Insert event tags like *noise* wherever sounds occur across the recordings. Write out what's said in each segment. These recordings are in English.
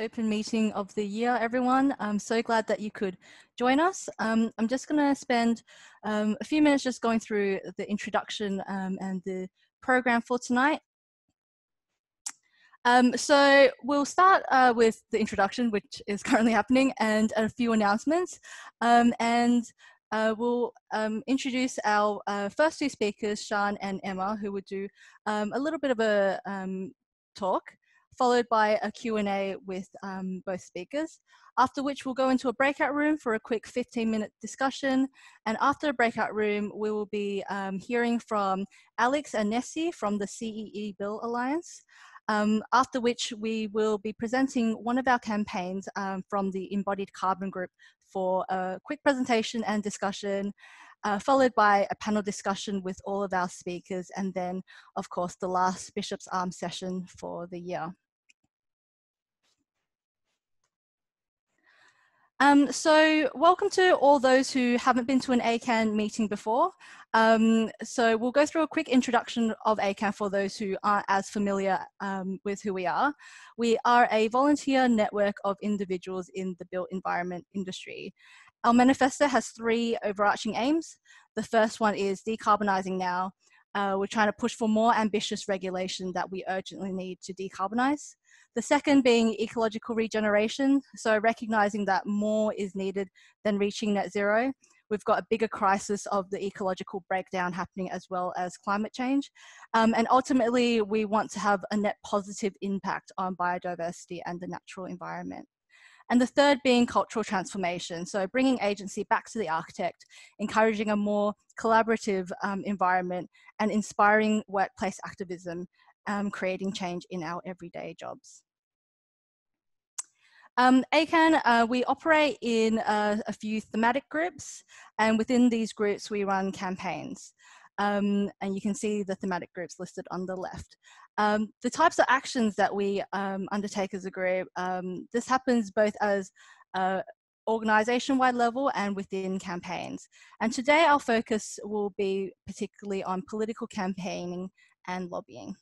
open meeting of the year, everyone. I'm so glad that you could join us. Um, I'm just going to spend um, a few minutes just going through the introduction um, and the program for tonight. Um, so we'll start uh, with the introduction, which is *laughs* currently happening, and a few announcements. Um, and uh, we'll um, introduce our uh, first two speakers, Sian and Emma, who will do um, a little bit of a um, talk, followed by a Q&A with um, both speakers, after which we'll go into a breakout room for a quick 15 minute discussion. And after the breakout room, we will be um, hearing from Alex and Nessie from the CEE Bill Alliance. Um, after which we will be presenting one of our campaigns um, from the Embodied Carbon Group for a quick presentation and discussion, uh, followed by a panel discussion with all of our speakers, and then, of course, the last Bishop's Arm session for the year. Um, so welcome to all those who haven't been to an ACAN meeting before. Um, so we'll go through a quick introduction of ACAN for those who aren't as familiar um, with who we are. We are a volunteer network of individuals in the built environment industry. Our manifesto has three overarching aims. The first one is decarbonising now. Uh, we're trying to push for more ambitious regulation that we urgently need to decarbonise. The second being ecological regeneration, so recognizing that more is needed than reaching net zero. We've got a bigger crisis of the ecological breakdown happening as well as climate change. Um, and ultimately, we want to have a net positive impact on biodiversity and the natural environment. And the third being cultural transformation. So bringing agency back to the architect, encouraging a more collaborative um, environment and inspiring workplace activism um, creating change in our everyday jobs. Um, ACAN, uh, we operate in uh, a few thematic groups, and within these groups, we run campaigns. Um, and you can see the thematic groups listed on the left. Um, the types of actions that we um, undertake as a group, um, this happens both as uh, organization-wide level and within campaigns. And today our focus will be particularly on political campaigning and lobbying.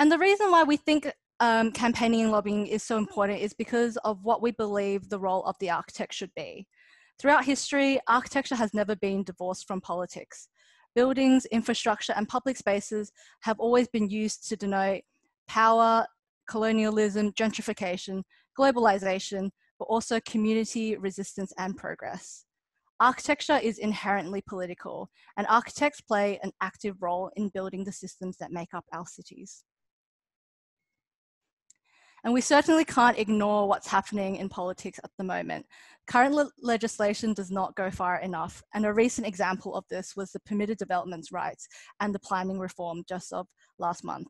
And the reason why we think um, campaigning and lobbying is so important is because of what we believe the role of the architect should be. Throughout history, architecture has never been divorced from politics. Buildings, infrastructure, and public spaces have always been used to denote power, colonialism, gentrification, globalization, but also community resistance and progress. Architecture is inherently political, and architects play an active role in building the systems that make up our cities. And we certainly can't ignore what's happening in politics at the moment. Current le legislation does not go far enough. And a recent example of this was the permitted developments rights and the planning reform just of last month.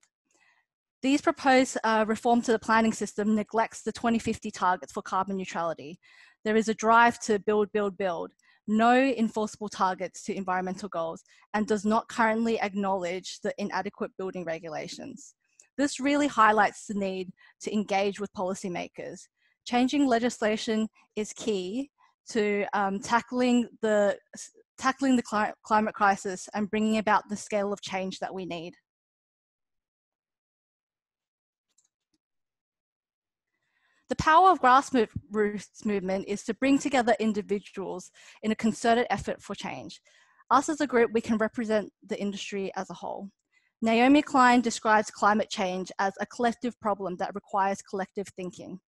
These proposed uh, reform to the planning system neglects the 2050 targets for carbon neutrality. There is a drive to build, build, build, no enforceable targets to environmental goals, and does not currently acknowledge the inadequate building regulations. This really highlights the need to engage with policymakers. Changing legislation is key to um, tackling the tackling the cli climate crisis and bringing about the scale of change that we need. The power of grassroots movement is to bring together individuals in a concerted effort for change. Us as a group, we can represent the industry as a whole. Naomi Klein describes climate change as a collective problem that requires collective thinking.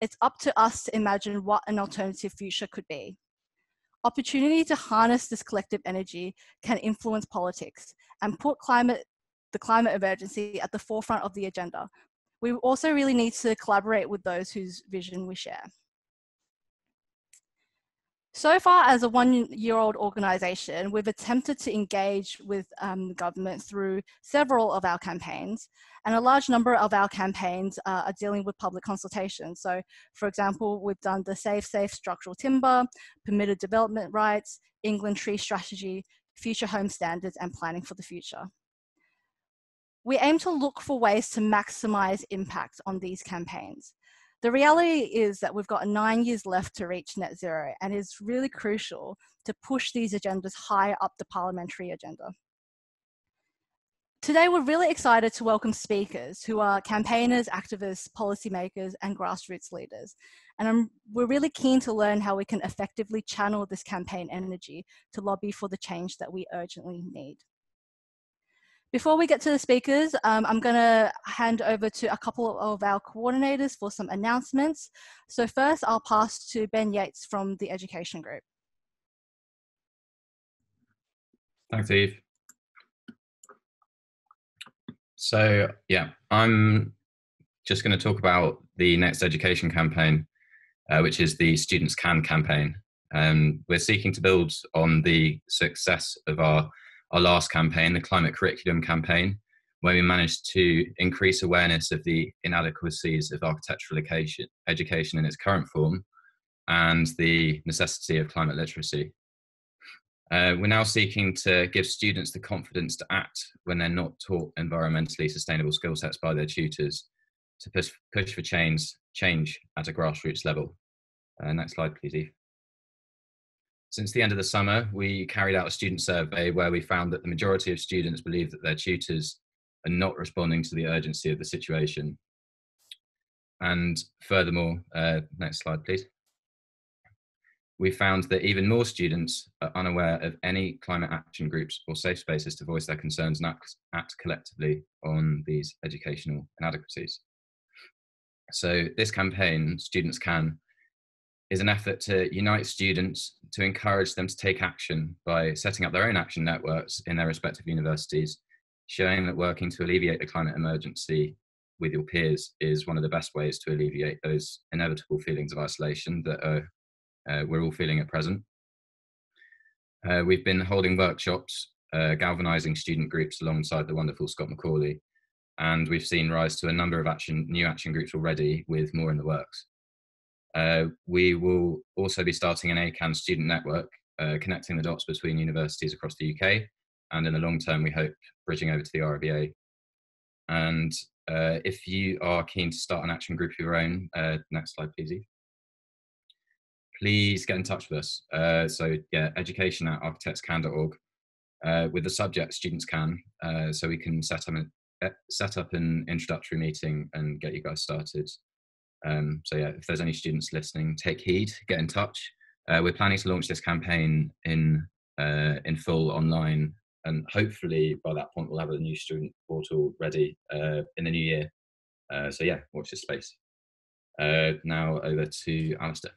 It's up to us to imagine what an alternative future could be. Opportunity to harness this collective energy can influence politics and put climate, the climate emergency at the forefront of the agenda. We also really need to collaborate with those whose vision we share. So far, as a one-year-old organisation, we've attempted to engage with um, government through several of our campaigns, and a large number of our campaigns uh, are dealing with public consultation. So, for example, we've done the Safe Safe Structural Timber, Permitted Development Rights, England Tree Strategy, Future Home Standards, and Planning for the Future. We aim to look for ways to maximise impact on these campaigns. The reality is that we've got nine years left to reach net zero, and it's really crucial to push these agendas higher up the parliamentary agenda. Today, we're really excited to welcome speakers who are campaigners, activists, policymakers, and grassroots leaders. And I'm, we're really keen to learn how we can effectively channel this campaign energy to lobby for the change that we urgently need. Before we get to the speakers, um, I'm going to hand over to a couple of our coordinators for some announcements. So first, I'll pass to Ben Yates from the Education Group. Thanks, Eve. So yeah, I'm just going to talk about the next education campaign, uh, which is the Students Can campaign. Um, we're seeking to build on the success of our our last campaign, the climate curriculum campaign, where we managed to increase awareness of the inadequacies of architectural education, in its current form and the necessity of climate literacy. Uh, we're now seeking to give students the confidence to act when they're not taught environmentally sustainable skill sets by their tutors to push, push for change, change at a grassroots level. Uh, next slide, please, Eve. Since the end of the summer, we carried out a student survey where we found that the majority of students believe that their tutors are not responding to the urgency of the situation. And furthermore, uh, next slide, please. We found that even more students are unaware of any climate action groups or safe spaces to voice their concerns and act, act collectively on these educational inadequacies. So this campaign, Students Can, is an effort to unite students to encourage them to take action by setting up their own action networks in their respective universities, showing that working to alleviate the climate emergency with your peers is one of the best ways to alleviate those inevitable feelings of isolation that are, uh, we're all feeling at present. Uh, we've been holding workshops, uh, galvanizing student groups alongside the wonderful Scott Macaulay, and we've seen rise to a number of action, new action groups already with more in the works. Uh, we will also be starting an ACAN student network, uh, connecting the dots between universities across the UK, and in the long term, we hope bridging over to the RIBA. And uh, if you are keen to start an action group of your own, uh, next slide, please. Eve. Please get in touch with us. Uh, so yeah, education at architectscan.org uh, with the subject students can, so we can set up, a, set up an introductory meeting and get you guys started. Um, so yeah, if there's any students listening, take heed, get in touch. Uh, we're planning to launch this campaign in uh, in full online, and hopefully by that point we'll have a new student portal ready uh, in the new year. Uh, so yeah, watch this space. Uh, now over to Alistair.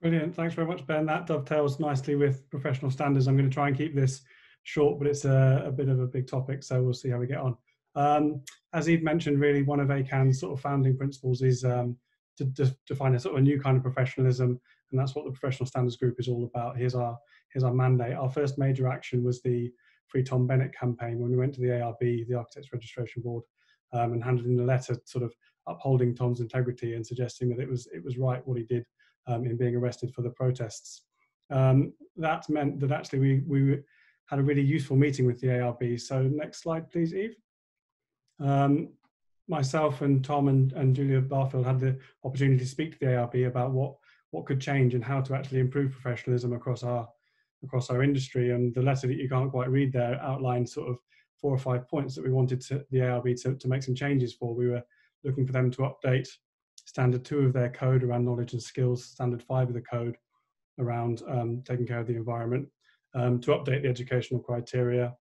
Brilliant. Thanks very much, Ben. That dovetails nicely with professional standards. I'm going to try and keep this short, but it's a, a bit of a big topic, so we'll see how we get on. Um, as Eve mentioned, really one of ACAN's sort of founding principles is um, to, define a sort of a new kind of professionalism, and that's what the Professional Standards Group is all about. Here's our here's our mandate. Our first major action was the Free Tom Bennett campaign when we went to the ARB, the Architects Registration Board, um, and handed in a letter sort of upholding Tom's integrity and suggesting that it was it was right what he did um, in being arrested for the protests. Um, that meant that actually we we had a really useful meeting with the ARB. So next slide, please, Eve. Um, myself and Tom and, and Julia Barfield had the opportunity to speak to the ARB about what, what could change and how to actually improve professionalism across our across our industry. And the letter that you can't quite read there outlined sort of four or five points that we wanted to, the ARB to, to make some changes for. We were looking for them to update standard two of their code around knowledge and skills, standard five of the code around um, taking care of the environment, um, to update the educational criteria,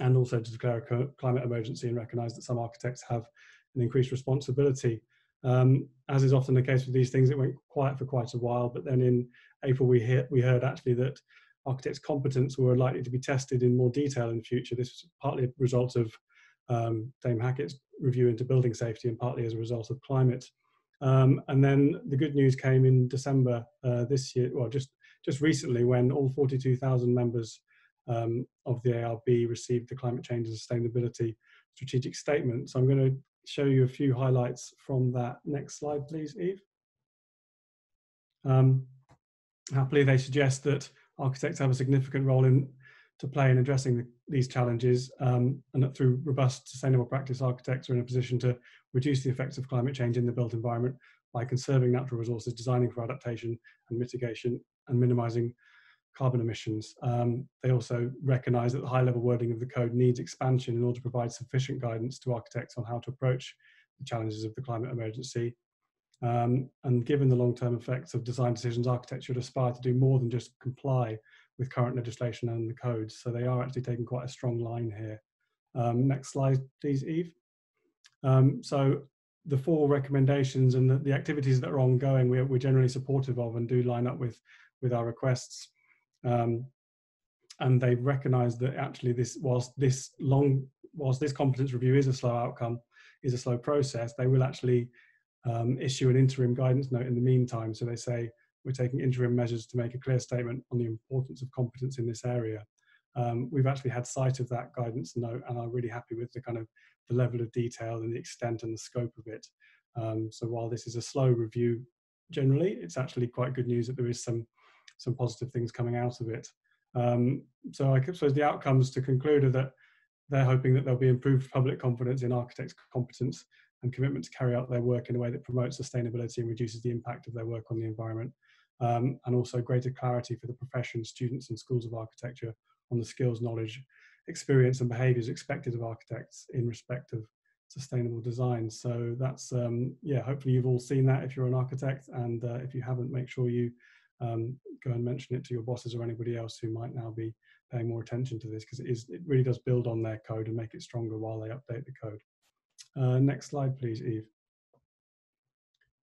and also to declare a climate emergency and recognise that some architects have an increased responsibility. Um, as is often the case with these things, it went quiet for quite a while, but then in April we, we heard actually that architects' competence were likely to be tested in more detail in the future. This was partly a result of um, Dame Hackitt's review into building safety and partly as a result of climate. Um, and then the good news came in December uh, this year, well, just just recently, when all 42,000 members um, of the ARB received the Climate Change and Sustainability Strategic Statement. So I'm going to show you a few highlights from that. Next slide, please, Eve. Um, happily, they suggest that architects have a significant role in to play in addressing the, these challenges um, and that through robust sustainable practice architects are in a position to reduce the effects of climate change in the built environment by conserving natural resources, designing for adaptation and mitigation and minimizing carbon emissions. Um, they also recognise that the high level wording of the code needs expansion in order to provide sufficient guidance to architects on how to approach the challenges of the climate emergency. Um, and given the long term effects of design decisions, architects should aspire to do more than just comply with current legislation and the codes. So they are actually taking quite a strong line here. Um, next slide, please, Eve. Um, so the four recommendations and the, the, activities that are ongoing, we're, we're generally supportive of and do line up with, with our requests. Um, and they've recognised that actually this, whilst this long, whilst this competence review is a slow outcome, is a slow process, they will actually um, issue an interim guidance note in the meantime. So they say, we're taking interim measures to make a clear statement on the importance of competence in this area. Um, we've actually had sight of that guidance note and are really happy with the kind of the level of detail and the extent and the scope of it. Um, so while this is a slow review generally, it's actually quite good news that there is some some positive things coming out of it. Um, so I suppose the outcomes to conclude are that they're hoping that there'll be improved public confidence in architects' competence and commitment to carry out their work in a way that promotes sustainability and reduces the impact of their work on the environment. Um, and also greater clarity for the profession, students and schools of architecture on the skills, knowledge, experience and behaviours expected of architects in respect of sustainable design. So that's, um, yeah, hopefully you've all seen that if you're an architect and uh, if you haven't, make sure you um, go and mention it to your bosses or anybody else who might now be paying more attention to this because it is it really does build on their code and make it stronger while they update the code. Uh, next slide, please, Eve.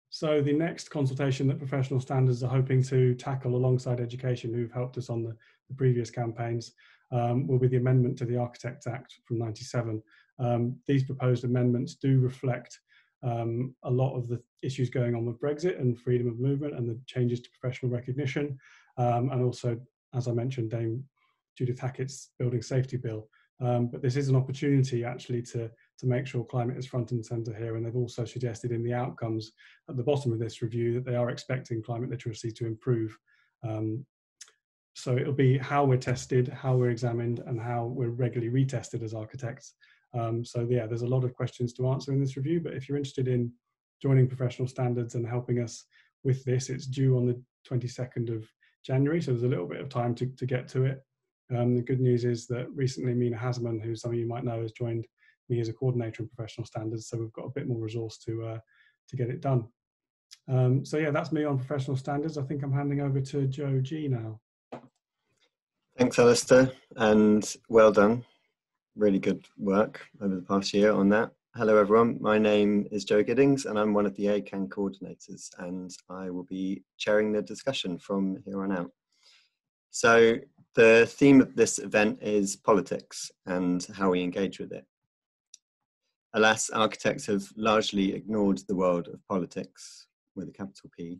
So the next consultation that professional standards are hoping to tackle alongside education, who've helped us on the, the previous campaigns, um, will be the amendment to the Architects Act from 97. Um, these proposed amendments do reflect um, a lot of the issues going on with Brexit and freedom of movement and the changes to professional recognition, um, and also, as I mentioned, Dame Judith Hackitt's Building Safety Bill. Um, but this is an opportunity actually to, to make sure climate is front and centre here. And they've also suggested in the outcomes at the bottom of this review that they are expecting climate literacy to improve. Um, so it'll be how we're tested, how we're examined, and how we're regularly retested as architects. Um, so yeah, there's a lot of questions to answer in this review, but if you're interested in joining professional standards and helping us with this, it's due on the 22nd of January, so there's a little bit of time to, to get to it. Um, the good news is that recently Mina Hasman, who some of you might know, has joined me as a coordinator in professional standards, so we've got a bit more resource to uh, to get it done. Um, so yeah, that's me on professional standards. I think I'm handing over to Joe G now. Thanks, Alistair, and well done really good work over the past year on that. Hello, everyone. My name is Joe Giddings, and I'm one of the ACAN coordinators, and I will be chairing the discussion from here on out. So, the theme of this event is politics and how we engage with it. Alas, architects have largely ignored the world of politics with a capital P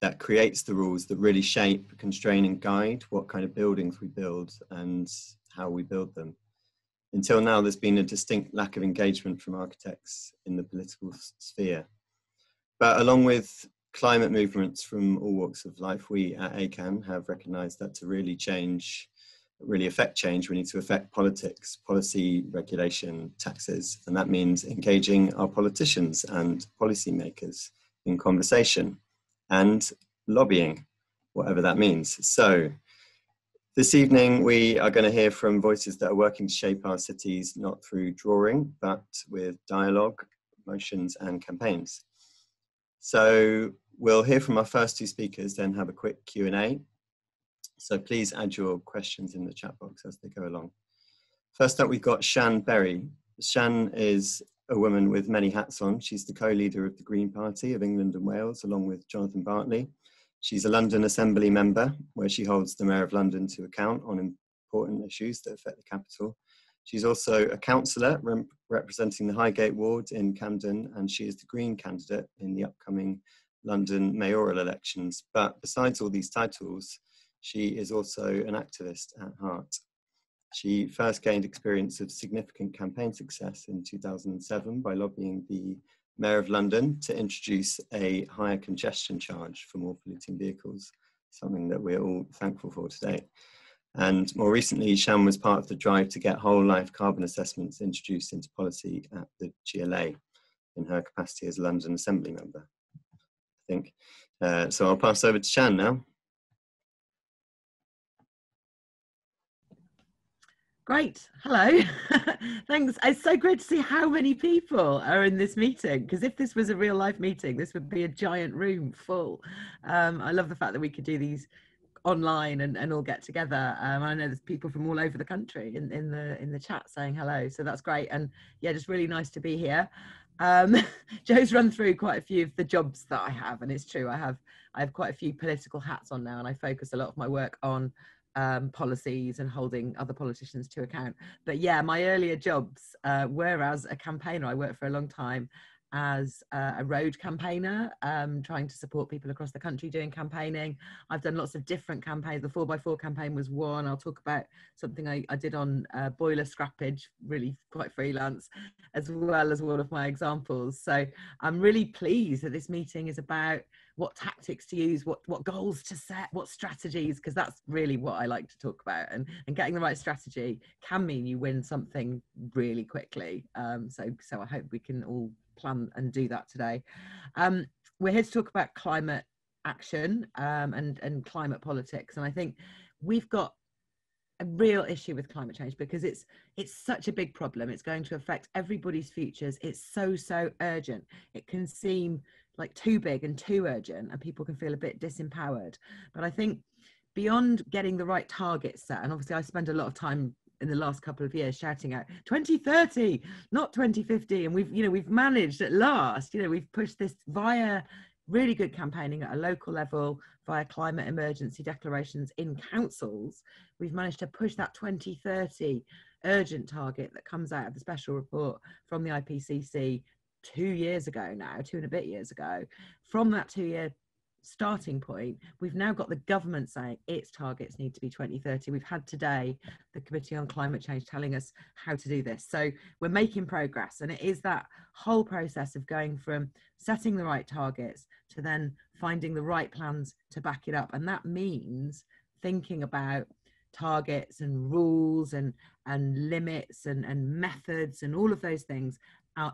that creates the rules that really shape, constrain, and guide what kind of buildings we build and how we build them until now, there's been a distinct lack of engagement from architects in the political sphere. But along with climate movements from all walks of life, we at ACAN have recognised that to really change, really affect change, we need to affect politics, policy, regulation, taxes, and that means engaging our politicians and policymakers in conversation and lobbying, whatever that means. So this evening, we are going to hear from voices that are working to shape our cities, not through drawing, but with dialogue, motions, and campaigns. So we'll hear from our first two speakers, then have a quick Q&A. So please add your questions in the chat box as they go along. First up, we've got Sian Berry. Sian is a woman with many hats on. She's the co-leader of the Green Party of England and Wales, along with Jonathan Bartley. She's a London Assembly member, where she holds the Mayor of London to account on important issues that affect the capital. She's also a councillor rep representing the Highgate ward in Camden, and she is the Green candidate in the upcoming London mayoral elections. But besides all these titles, she is also an activist at heart. She first gained experience of significant campaign success in 2007 by lobbying the Mayor of London to introduce a higher congestion charge for more polluting vehicles, something that we're all thankful for today. And more recently, Sian was part of the drive to get whole life carbon assessments introduced into policy at the GLA in her capacity as London Assembly member, I think. Uh, so I'll pass over to Sian now. Great. Hello. *laughs* Thanks. It's so great to see how many people are in this meeting because if this was a real life meeting, this would be a giant room full. Um, I love the fact that we could do these online and, and all get together. Um, I know there's people from all over the country in, in the in the chat saying hello, so that's great. And yeah, just really nice to be here. Um, *laughs* Joe's run through quite a few of the jobs that I have, and it's true. I have I have quite a few political hats on now, and I focus a lot of my work on um, policies and holding other politicians to account. But yeah, my earlier jobs uh, were as a campaigner. I worked for a long time as uh, a road campaigner, um, trying to support people across the country doing campaigning. I've done lots of different campaigns. The 4x4 campaign was one. I'll talk about something I, I did on uh, boiler scrappage, really quite freelance, as well as one of my examples. So I'm really pleased that this meeting is about what tactics to use, what what goals to set, what strategies, because that's really what I like to talk about. And and getting the right strategy can mean you win something really quickly. Um, so so I hope we can all plan and do that today. Um, we're here to talk about climate action um, and and climate politics, and I think we've got a real issue with climate change because it's it's such a big problem it's going to affect everybody's futures it's so so urgent it can seem like too big and too urgent and people can feel a bit disempowered. But i think beyond getting the right targets set and obviously i spend a lot of time in the last couple of years shouting out 2030 not 2050 and we've you know we've managed at last. You know we've pushed this via really good campaigning at a local level via climate emergency declarations in councils. We've managed to push that 2030 urgent target that comes out of the special report from the IPCC two years ago now, two and a bit years ago, from that two year starting point, we've now got the government saying its targets need to be 2030. We've had today the Committee on Climate Change telling us how to do this. So we're making progress. And it is that whole process of going from setting the right targets to then finding the right plans to back it up. And that means thinking about targets and rules and and limits and and methods and all of those things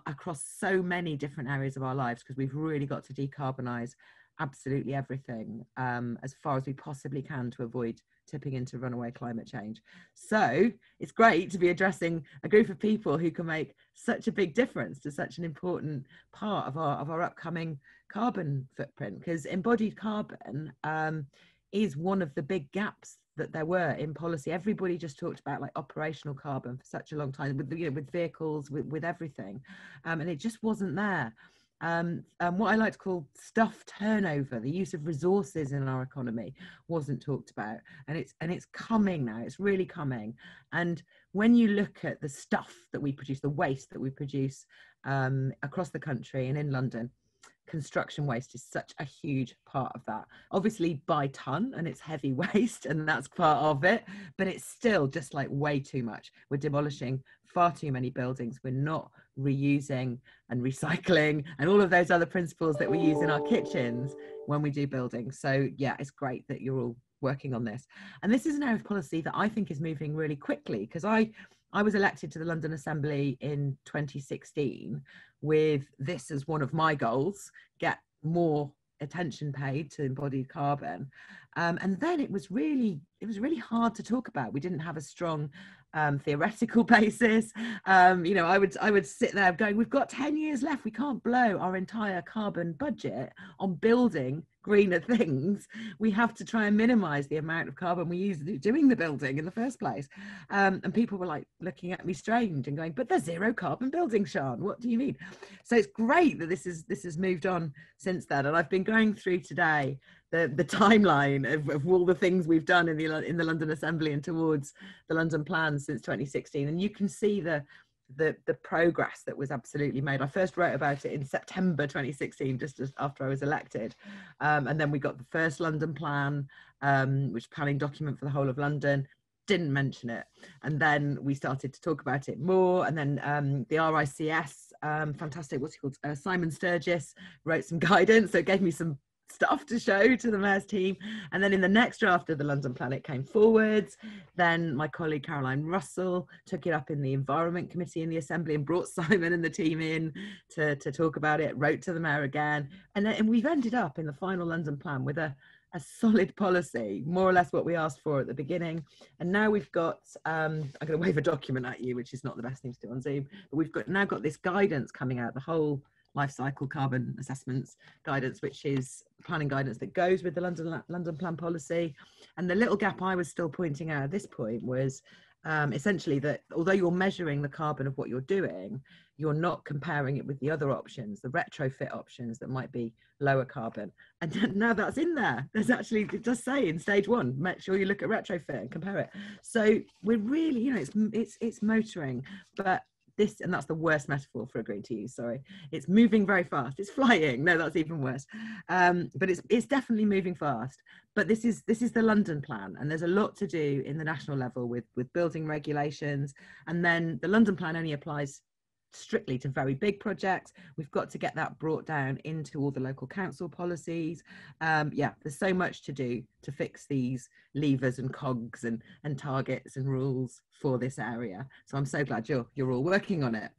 across so many different areas of our lives because we've really got to decarbonize absolutely everything um, as far as we possibly can to avoid tipping into runaway climate change. So it's great to be addressing a group of people who can make such a big difference to such an important part of our of our upcoming carbon footprint because embodied carbon um, is one of the big gaps that there were in policy. Everybody just talked about like operational carbon for such a long time with you know with vehicles with with everything, um, and it just wasn't there. Um, and what I like to call stuff turnover, the use of resources in our economy, wasn't talked about, and it's and it's coming now. It's really coming. And when you look at the stuff that we produce, the waste that we produce um, across the country and in London, construction waste is such a huge part of that. Obviously, by ton, and it's heavy *laughs* waste, and that's part of it, but it's still just like way too much. We're demolishing far too many buildings. We're not reusing and recycling and all of those other principles that we use in our kitchens when we do building. So, yeah, it's great that you're all working on this. And this is an area of policy that I think is moving really quickly because I I was elected to the London Assembly in 2016 with this as one of my goals get more attention paid to embodied carbon. Um, and then it was really it was really hard to talk about. We didn't have a strong um, theoretical *laughs* basis um, you know i would i would sit there going we've got 10 years left we can't blow our entire carbon budget on building greener *laughs* things, we have to try and minimize the amount of carbon we use doing the building in the first place. Um, and people were like looking at me strange and going, but there's zero carbon building, Sian. What do you mean? So it's great that this is this has moved on since then. And I've been going through today the, the timeline of, of all the things we've done in the in the London Assembly and towards the London Plan since 2016. And you can see the the the progress that was absolutely made. I first wrote about it in September 2016, just after I was elected, um, and then we got the first London Plan, um, which planning document for the whole of London. Didn't mention it, and then we started to talk about it more. And then um, the RICS, um, fantastic, what's he called? Uh, Simon Sturgis wrote some *laughs* guidance, so it gave me some stuff to show to the mayor's team. And then in the next draft of the London Plan, it came forwards. Then my colleague Caroline Russell took it up in the Environment Committee in the Assembly and brought *laughs* Simon and the team in to, to talk about it, wrote to the mayor again. And then and we've ended up in the final London Plan with a, a solid policy, more or less what we asked for at the beginning. And now we've got, um, I'm going to wave a document at you, which is not the best thing to do on Zoom, but we've got now got this guidance coming out, the whole life cycle carbon assessments guidance, which is planning guidance that goes with the London London Plan policy. And the little gap I was still pointing out at this point was um, essentially that although you're measuring the carbon of what you're doing, you're not comparing it with the other options, the retrofit options that might be lower carbon. And *laughs* now that's in there. There's actually, it does say in stage one, make sure you look at retrofit and compare it. So we're really, you know, it's, it's, it's motoring, but this and that's the worst metaphor for a green to use sorry. It's moving very fast. It's flying. No that's even worse. Um, but it's it's definitely moving fast. But this is this is the london plan and there's a lot to do in the national level with with building regulations. And then the london plan only applies strictly to very big projects. We've got to get that brought down into all the local council policies. Um, yeah, there's so much to do to fix these levers and cogs and, and targets and rules for this area. So I'm so glad you're you're all working on it.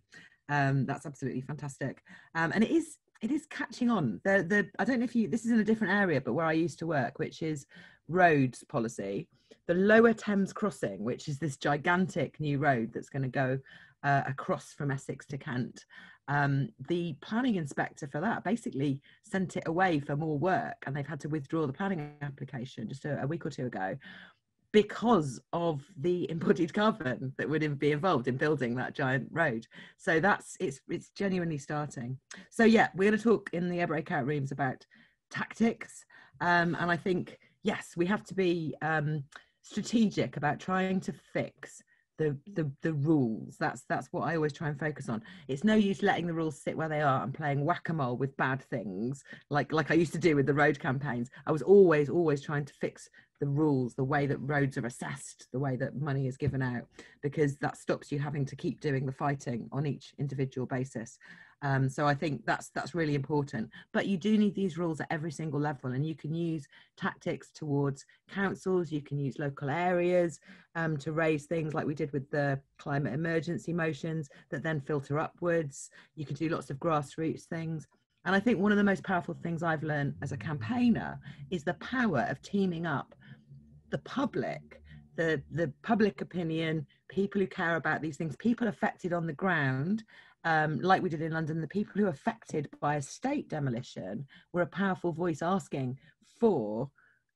Um, that's absolutely fantastic. Um, and it is it is catching on. The the I don't know if you this is in a different area, but where I used to work, which is roads policy. The Lower Thames Crossing, which is this gigantic new road that's going to go uh, across from Essex to Kent. Um, the planning inspector for that basically sent it away for more work and they've had to withdraw the planning application just a, a week or two ago because of the *laughs* embodied carbon that would be involved in building that giant road. So that's it's it's genuinely starting. So yeah, we're going to talk in the breakout rooms about tactics, um, and I think yes, we have to be um, strategic about trying to fix the the the rules. That's that's what i always try and focus on. It's no use letting the rules sit where they are and playing whack-a-mole with bad things like like i used to do with the road campaigns. I was always always trying to fix the rules the way that roads are assessed the way that money is given out because that stops you having to keep doing the fighting on each individual basis um, so I think that's that's really important. But you do need these rules at every single level, and you can use tactics towards councils. You can use local areas um, to raise things like we did with the climate emergency motions that then filter upwards. You can do lots of grassroots things. And I think one of the most powerful things I've learned as a campaigner is the power of teaming up the public the the public opinion people who care about these things people affected on the ground um, like we did in London, the people who were affected by a state demolition were a powerful voice asking for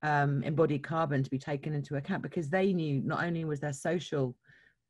um, embodied carbon to be taken into account because they knew not only was there social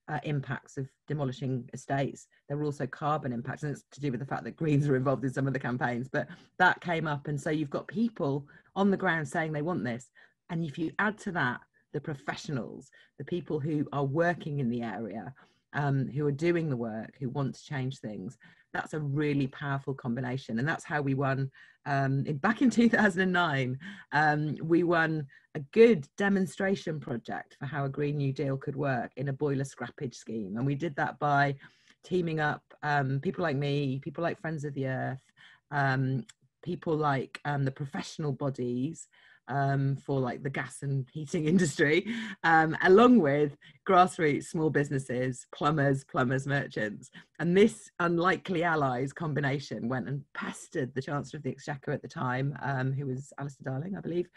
uh, impacts of demolishing estates, there were also carbon impacts, and it's to do with the fact that Greens are involved in some of the campaigns. But that came up, and so you've got people on the ground saying they want this, and if you add to that the professionals, the people who are working in the area, um, who are doing the work, who want to change things. That's a really powerful combination. And that's how we won. Um, in, back in *laughs* 2009, um, we won a good demonstration project for how a Green New Deal could work in a boiler scrappage scheme. And we did that by teaming up um, people like me, people like Friends of the Earth, um, people like um, the professional bodies, um, for like the gas and heating *laughs* industry, um, along with grassroots small businesses, plumbers, plumbers, merchants. And this unlikely allies combination went and pestered the Chancellor of the Exchequer at the time, um, who was Alistair Darling, I believe,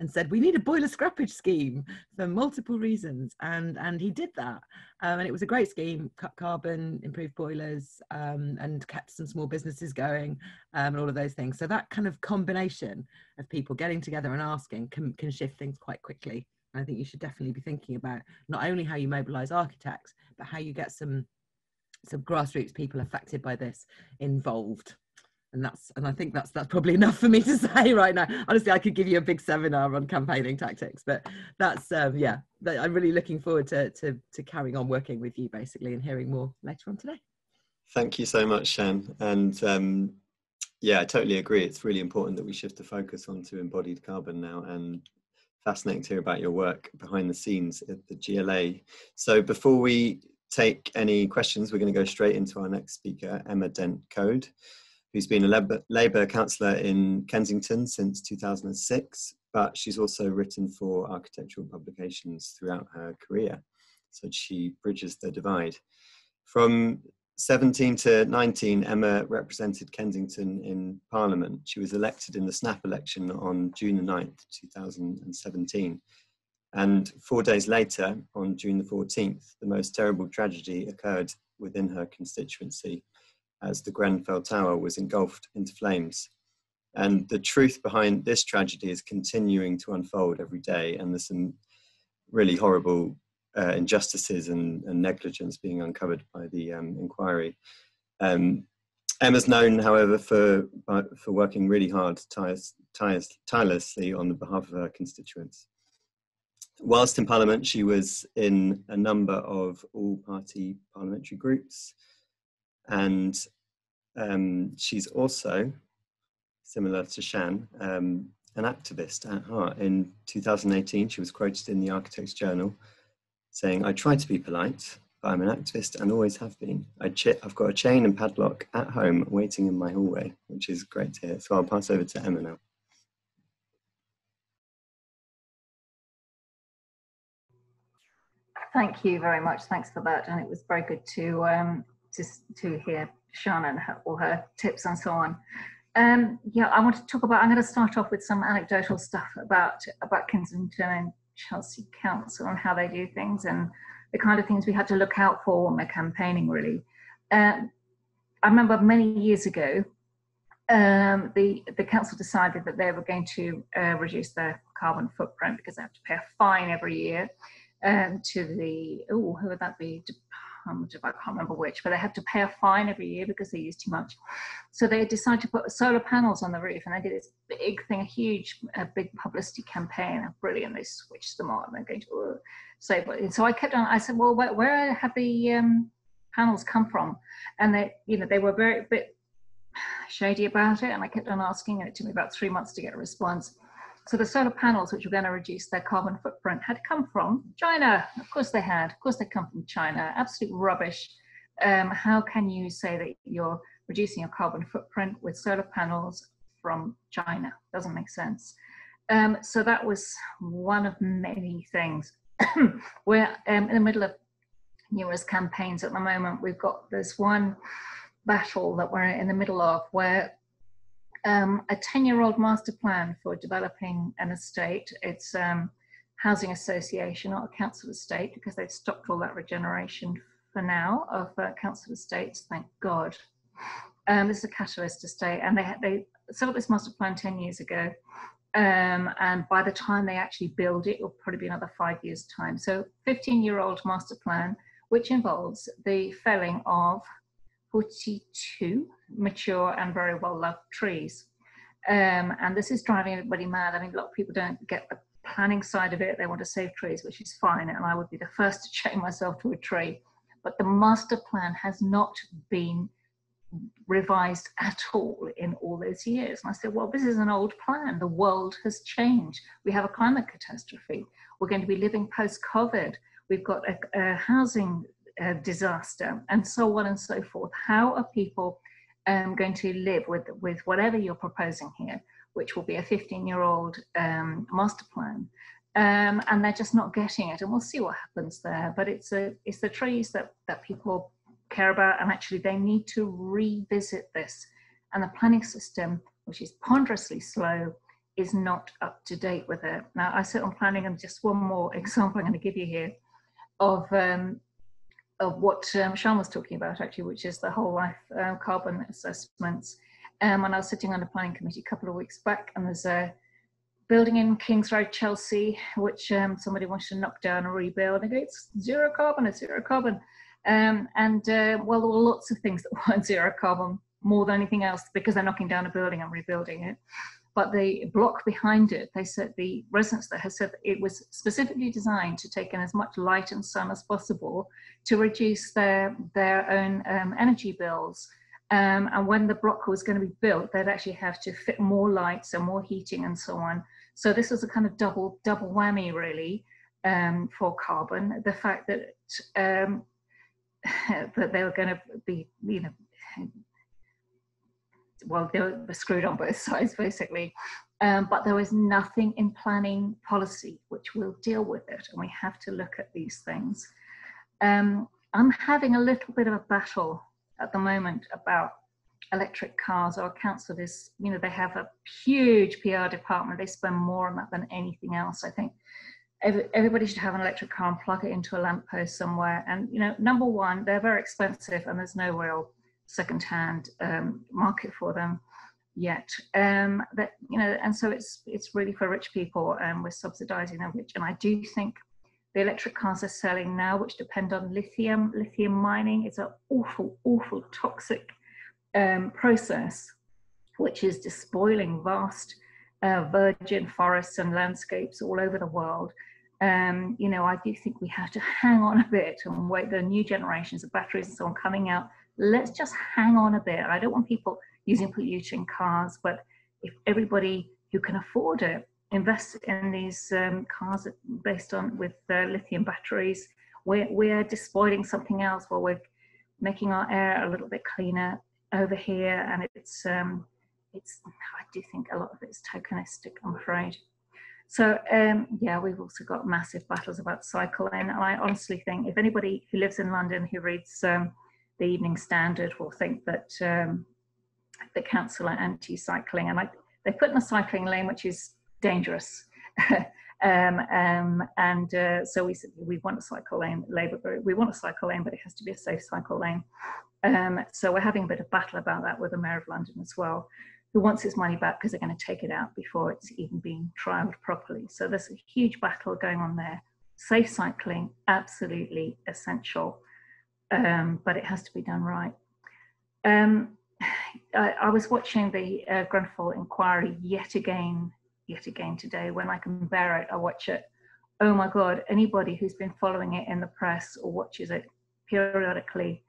and said we need a boiler scrappage scheme for multiple reasons and and he did that. Um, and it was a great scheme cut carbon improved boilers um, and kept some small businesses going um, and all of those things. So that kind of combination of people getting together and asking can, can shift things quite quickly. And i think you should definitely be thinking about not only how you mobilize architects but how you get some some grassroots people affected by this involved and that's and i think that's that's probably *laughs* enough for me to say right now. Honestly i could give you a big seminar on campaigning tactics but that's um, yeah i'm really looking forward to, to to carrying on working with you basically and hearing more later on today. Thank you so much sian. And um, yeah i totally agree. It's really important that we shift the focus onto embodied carbon now and fascinating to hear about your work behind the scenes at the gla so before we take any questions we're going to go straight into our next speaker emma dent coad who's been a Labour councillor in Kensington since 2006, but she's also written for architectural publications throughout her career. So she bridges the divide. From 17 to 19, Emma represented Kensington in Parliament. She was elected in the snap election on June the 9th, 2017. And four days later, on June the 14th, the most terrible tragedy occurred within her constituency as the Grenfell Tower was engulfed into flames. And the truth behind this tragedy is continuing to unfold every day, and there's some really horrible uh, injustices and, and, negligence being uncovered by the um, inquiry. Um, Emma's known, however, for for working really hard, tirelessly on the behalf of her constituents. Whilst in Parliament, she was in a number of all-party parliamentary groups, and um, she's also, similar to Sian, um, an activist at heart. In 2018, she was quoted in the Architects Journal saying, I try to be polite, but I'm an activist and always have been. I have got a chain and padlock at home waiting in my hallway, which is great to hear. So I'll pass over to Emma now. Thank you very much. Thanks for that. And it was very good to um, to, to hear Shannon her, all her tips and so on. Um, yeah, I want to talk about. I'm going to start off with some anecdotal stuff about about Kensington and Chelsea Council and how they do things and the kind of things we had to look out for when we're campaigning. Really, um, I remember many years ago, um, the the council decided that they were going to uh, reduce their carbon footprint because they have to pay a fine every year um, to the oh who would that be I can't remember which, but they have to pay a fine every year because they use too much. So they decided to put solar panels on the roof, and they did this big thing, a huge, a big publicity campaign. Brilliant! They switched them on. They're going to uh, say, so I kept on. I said, well, where, where have the um, panels come from? And they, you know, they were very bit *sighs* shady about it, and I kept on asking, and it took me about three months to get a response. So the solar panels, which were going to reduce their carbon footprint, had come from China. Of course they had. Of course they come from China. Absolute rubbish. Um, how can you say that you're reducing your carbon footprint with solar panels from China? Doesn't make sense. Um, so that was one of many things. *coughs* We're um, in the middle of numerous campaigns at the moment. We've got this one battle that we're in the middle of where um, a 10 year old master plan for developing an estate. It's um, housing association, not a council estate, because they've stopped all that regeneration for now of uh, council estates, thank God. Um, this is a catalyst estate, and they had, they set up this master plan 10 years ago. Um, and by the time they actually build it, it'll probably be another five years' time. So, 15 year old master plan, which involves the felling of 42 mature and very well loved trees. Um, and this is driving everybody mad. I mean, a lot of people don't get the planning side of it. They want to save trees, which is fine. And I would be the *laughs* first to chain myself to a tree. But the master plan has not been revised at all in all those years. And I said, well, this is an old plan. The world has changed. We have a climate catastrophe. We're going to be living post COVID. We've got a, a housing uh, disaster, and so on and so forth. How are people um, going to live with, with whatever you're proposing here, which will be a 15 year old um, master plan? Um, and they're just not getting it, and we'll see what happens there. But it's a, it's the trees that that people care about, and actually they need to revisit this. And the planning system, which is ponderously slow, is not up to date with it. Now, I sit on planning, and just one more *laughs* example I'm going to give you here of um, of what um, Sian was talking about actually, which is the whole life uh, carbon assessments. Um, and I was sitting on the planning committee a couple of weeks back, and there's a building in Kings Road, Chelsea, which um, somebody wanted to knock down and rebuild. And it's zero carbon, it's zero carbon. Um, and uh, well, there were lots of things that *laughs* weren't zero carbon more than anything else because they're knocking down a building and rebuilding it but the block behind it, they said the residents there have said it was specifically designed to take in as much light and sun as possible to reduce their their own um, energy bills. Um, and when the block was going to be built, they'd actually have to fit more lights and more heating and so on. So this was a kind of double double whammy really um, for carbon. The fact that um, *laughs* that they were going to be you know well, they were screwed on both *laughs* sides basically. Um, but there is nothing in planning policy which will deal with it, and we have to look at these things. Um, I'm having a little bit of a battle at the moment about electric cars. Our council is, you know, they have a huge PR department. They spend more on that than anything else. I think every, everybody should have an electric car and plug it into a lamppost somewhere. And, you know, number one, they're very expensive and there's no real second-hand um, market for them yet. Um, you know, and so it's it's really for rich people, and we're subsidising them. Which, and I do think the electric cars are selling now, which depend on lithium. Lithium mining is an awful, awful, toxic um, process, which is despoiling vast uh, virgin forests and landscapes all over the world. Um, you know, I do think we have to *laughs* hang on a bit and wait. The new generations of batteries and so on coming out. Let's just hang on a bit. I don't want people using polluting cars, but if everybody who can afford it invest in these um, cars based on with uh, lithium batteries, we're, we're despoiling something else while we're making our air a little bit cleaner over here. And it's, um, it's I do think a lot of it is tokenistic, I'm afraid. So um, yeah, we've also got massive battles about cycling. And I honestly think if anybody who lives in London who reads um, the Evening Standard will think that um, the council are anti-cycling, and I, they put in a cycling lane which is dangerous. *laughs* um, um, and uh, so we said we want a cycle lane. Labour, we want a cycle lane, but it has to be a safe cycle lane. Um, so we're having a bit of battle about that with the Mayor of London as well, who wants his money back because they're going to take it out before it's even been trialled properly. So there's a huge battle going on there. Safe cycling, absolutely essential, um, but it has to be done right. Um, *sighs* I, I, was watching the uh, Grenfell inquiry yet again, yet again today. When I can bear it, I watch it. Oh my God! Anybody who's been following it in the press or watches it periodically,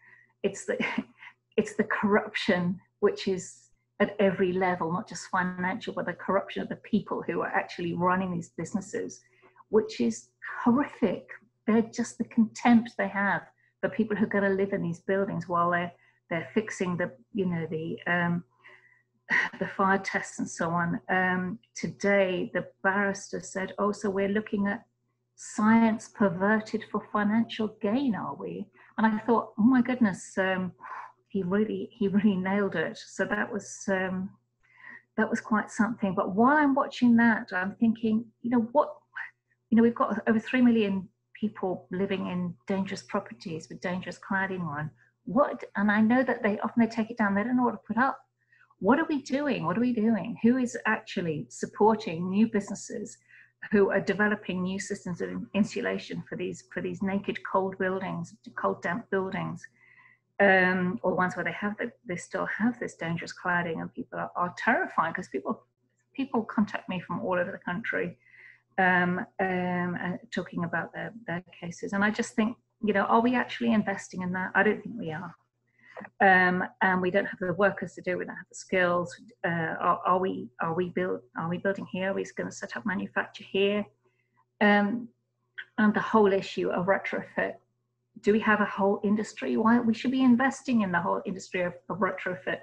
it's the *laughs* it's the corruption which is at every level, not just financial, but the corruption of the people who are actually running these businesses, which is horrific. They're just the contempt they have for people who are going to live in these buildings while they're they're fixing the you know the um, *sighs* the fire tests and so on. Um, today, the barrister said, "Oh, so we're looking at science perverted for financial gain, are we?" And I thought, "Oh my goodness, um, he really he really nailed it." So that was um, that was quite something. But while I'm watching that, I'm thinking, you know, what you know, we've got over three million people living in dangerous properties with dangerous cladding on. What and i know that they often they take it down they don't know what to put up. What are we doing? What are we doing? Who is actually supporting new businesses who are developing new systems of insulation for these for these naked cold buildings cold damp buildings? Um, or ones where they have the, they still have this dangerous cladding and people are, are terrified because people people contact me from all over the country um, um, talking about their, their cases and i just think you know, are we actually investing in that? I don't think we are. Um, and we don't have the workers to do it. We don't have the skills. Uh, are, are, we are we build are we building here? Are we going to set up manufacture here? Um, and the whole issue of retrofit. Do we have a whole industry? Why we should be investing in the whole industry of, of retrofit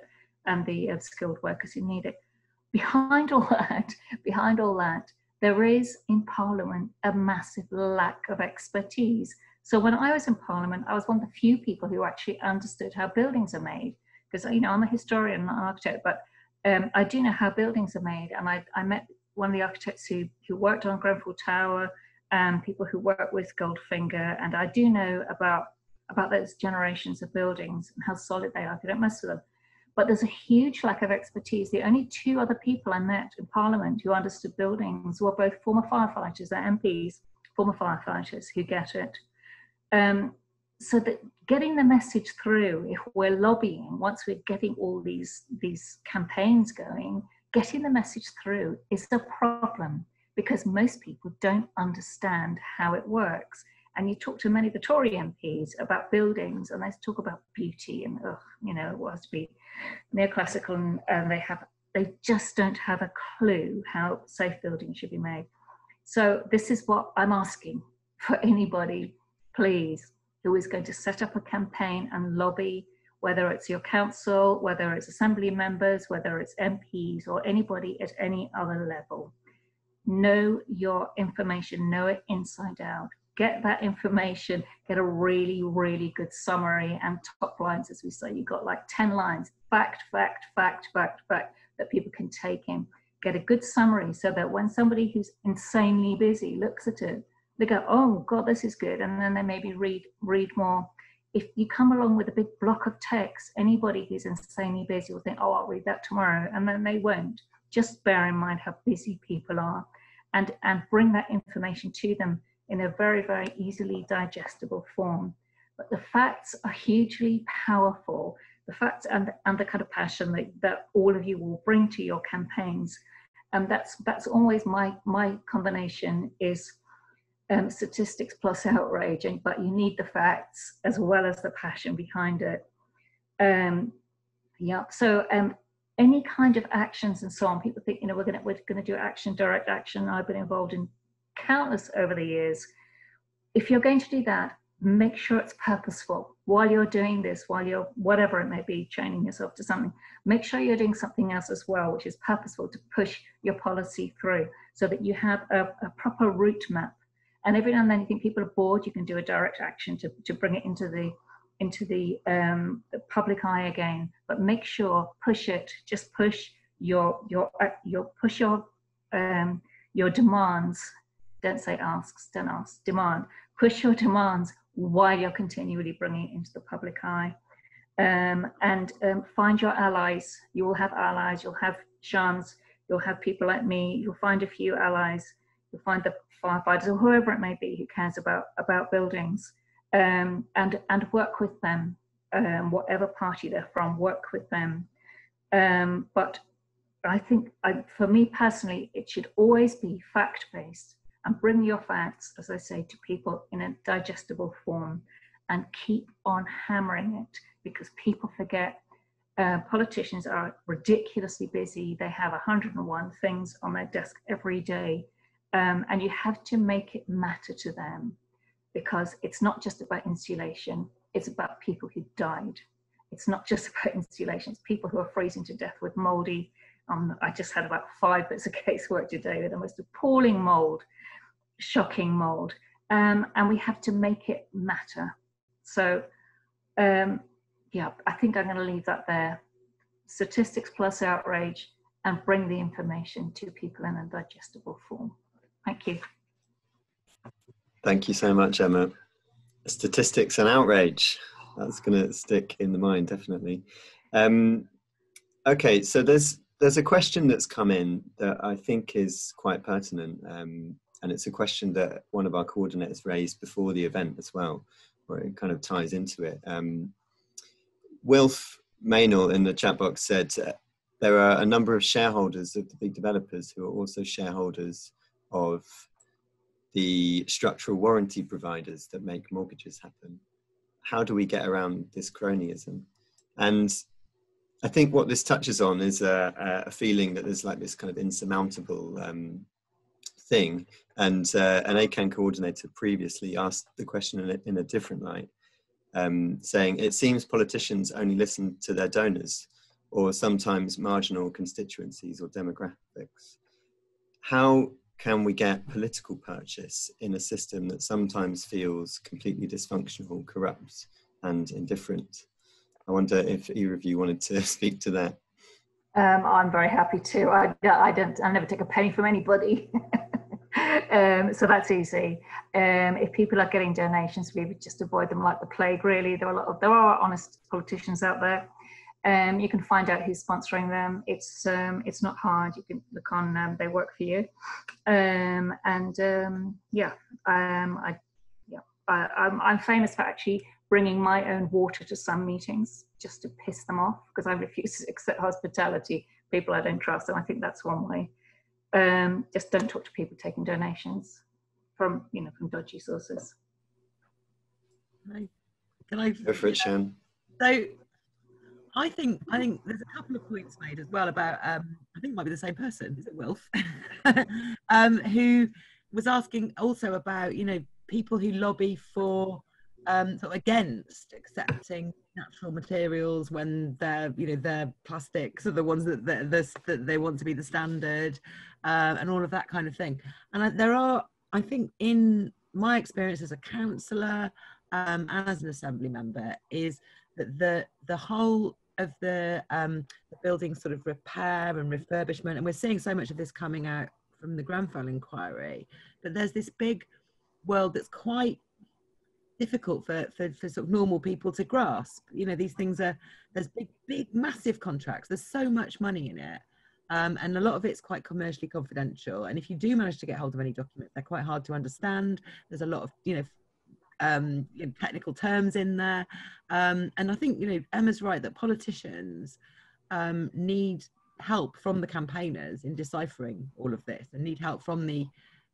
and the skilled workers who need it. Behind all *laughs* that, behind all that, there is in Parliament a massive lack of expertise so when I was in Parliament, I was one of the few people who actually understood how buildings are made. Because you know I'm a historian, not an architect, but um, I do know how buildings are made. And I, I met one of the architects who who worked on Grenfell Tower, and people who work with Goldfinger, and I do know about about those generations of buildings and how solid they are. I don't mess with them. But there's a huge lack of expertise. The only two other people I met in Parliament who understood buildings were both former firefighters, they're MPs, former firefighters who get it. Um, so that getting the message through, if we're lobbying, once we're getting all these, these campaigns going, getting the message through is the problem because most people don't understand how it works. And you talk to many of the Tory MPs about buildings and they talk about beauty and, ugh, you know, it has to be neoclassical and, they have, they just don't have a clue how safe buildings should be made. So this is what I'm asking for anybody please, who is going to set up a campaign and lobby, whether it's your council, whether it's assembly members, whether it's MPs or anybody at any other level. Know your information, know it inside out. Get that information, get a really, really good summary and top lines, as we say. You've got like 10 lines, fact, fact, fact, fact, fact, that people can take in. Get a good summary so that when somebody who's insanely busy looks at it, they go, oh God, this is good. And then they maybe read, read more. If you come along with a big block of text, anybody who's insanely busy will think, oh, I'll read that tomorrow. And then they won't. Just bear in mind how busy people are and, and bring that information to them in a very, very easily digestible form. But the facts are hugely powerful. The facts and, and the kind of passion that, that all of you will bring to your campaigns. And that's that's always my my combination is um, statistics plus outrage, but you need the facts as well as the passion behind it. Um, yeah. So um, any kind of actions and so on, people think you know we're gonna we're gonna do action, direct action. I've been involved in countless over the years. If you're going to do that, make sure it's purposeful while you're doing this, while you're whatever it may be, training yourself to something. Make sure you're doing something else as well, which is purposeful to push your policy through so that you have a, a proper route map. And every now and then you think people are bored, you can do a direct action to, to bring it into the into the, um, the public eye again. But make sure push it, just push your your uh, your push your um, your demands don't say asks, don't ask, demand. Push your demands while you're continually bringing it into the public eye. Um, and um, find your allies. You will have allies, you'll have Sians, you'll have people like me, you'll find a few allies, you'll find the firefighters or whoever it may be who cares about, about buildings um, and, and work with them, um, whatever party they're from, work with them. Um, but I think I, for me personally, it should always be fact based and bring your facts, as I say, to people in a digestible form and keep on hammering it because people forget. Uh, politicians are ridiculously busy. They have 101 things on their desk every day. Um, and you have to make it matter to them because it's not just about insulation, it's about people who died. It's not just *laughs* about insulation, it's people who are freezing to death with moldy. Um, I just had about five bits of *laughs* casework today with the most appalling mold shocking mold. Um, and we have to make it matter. So, um, yeah, I think I'm going to leave that there. Statistics plus outrage and bring the information to people in a digestible form. Thank you. Thank you so much, Emma. Statistics and outrage. That's going to stick in the mind, definitely. Um, okay, so there's there's a question that's come in that I think is quite pertinent. Um, and it's a question that one of our coordinators raised before the event as well, where it kind of ties into it. Um, Wilf Maynell in the chat box said uh, there are a number of shareholders of the big developers who are also shareholders of the structural warranty providers that make mortgages happen. How do we get around this cronyism? And I think what this touches on is a, a feeling that there's like this kind of insurmountable um, thing. And uh, an ACAN coordinator previously asked the question in a, in a different light, um, saying, It seems politicians only listen to their donors or sometimes marginal constituencies or demographics. How can we get political purchase in a system that sometimes feels completely dysfunctional, corrupt, and indifferent? I wonder if either of you wanted to *laughs* speak to that. Um, I'm very happy to. I, I don't. I never take a penny from anybody. *laughs* um, so that's easy. Um, if people are getting donations, we would just avoid them like the plague. Really, there are a lot of there are honest politicians out there. Um, you can find out who's sponsoring them. It's um, it's not hard. You can look on. Um, they work for you. Um, and yeah, I yeah, I, I'm, I'm famous for actually bringing my own water to some meetings just to piss them off because I refuse to accept hospitality. People I don't trust, and I think that's one way um, just don't talk to people taking donations from you know from dodgy sources. Can I go for it, Sian? So I think I think there's a couple of points made as well about um, I think it might be the same person, is it Wilf? *laughs* um, who was asking also about you know people who lobby for um, sort of against accepting natural materials when they're you know their plastics are the ones that that, that they want to be the standard uh, and all of that kind of thing and there are i think in my experience as a councillor um, and as an assembly member is that the the whole of the, um, the building sort of repair and refurbishment, and we're seeing so much of this coming out from the Grenfell inquiry, but there's this big world that's quite difficult for, for, for sort of normal people to grasp. You know, these things are, there's big, big, massive contracts. There's so much money in it. Um, and a lot of it's quite commercially confidential. And if you do manage to get hold of any documents, they're quite hard to understand. There's a lot of, you know, um, you know technical terms in there. Um, and I think, you know, Emma's right that politicians um, need help from the campaigners in deciphering all of this and need help from the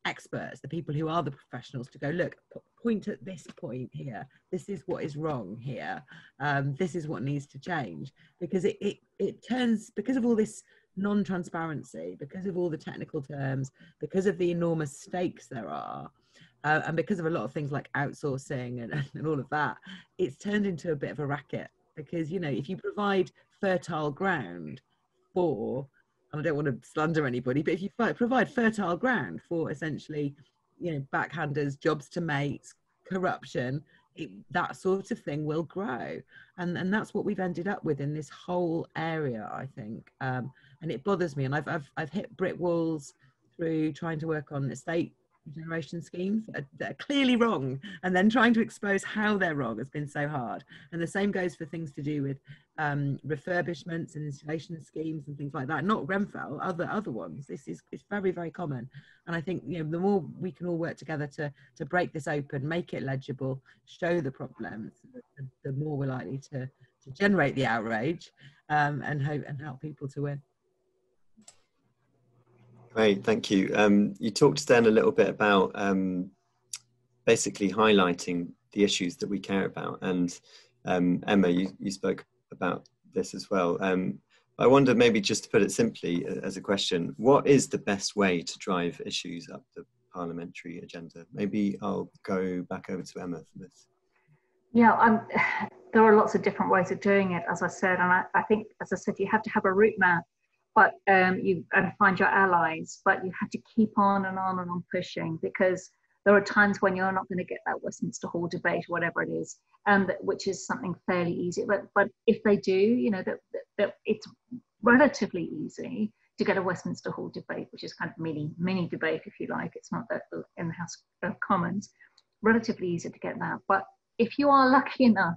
experts, the people who are the professionals to go, look, point at this point here. This is what is wrong here. Um, this is what needs to change because it, it, it turns, because of all this non-transparency, because of all the technical terms, because of the enormous stakes there are, uh, and because of a lot of things like outsourcing and, *laughs* and all of that, it's turned into a bit of a racket because, you know, if you provide fertile ground for and I don't want to slander anybody, but if you provide fertile ground for essentially, you know, backhanders, jobs to mates, corruption, it, that sort of thing will grow, and and that's what we've ended up with in this whole area, I think, um, and it bothers me, and I've I've I've hit brick walls through trying to work on estate generation schemes that are, that are, clearly wrong and then trying to expose how they're wrong has been so hard. And the same goes for things to do with um, refurbishments and installation schemes and things like that. Not Grenfell other other ones. This is it's very very common. And I think you know the more we can all work together to to break this open make it legible show the problems the, the more we're likely to to generate the outrage um, and hope and help people to win Great, thank you. Um, you talked then a little bit about um, basically highlighting the issues that we care about. And um, Emma, you, you spoke about this as well. Um, I wonder, maybe just to put it simply as a question, what is the best way to drive issues up the parliamentary agenda? Maybe I'll go back over to Emma for this. Yeah, *sighs* there are lots of different ways of doing it, as I said. And I, I think, as I said, you have to have a route map but um, you and find your allies. But you have to keep on and on and on pushing because there are times when you're not going to get that Westminster Hall debate, whatever it is, and that, which is something fairly easy. But but if they do, you know that, that, that it's relatively easy to get a Westminster Hall debate, which is kind of mini mini debate, if you like. It's not that in the House of Commons. Relatively easy to get that. But if you are lucky enough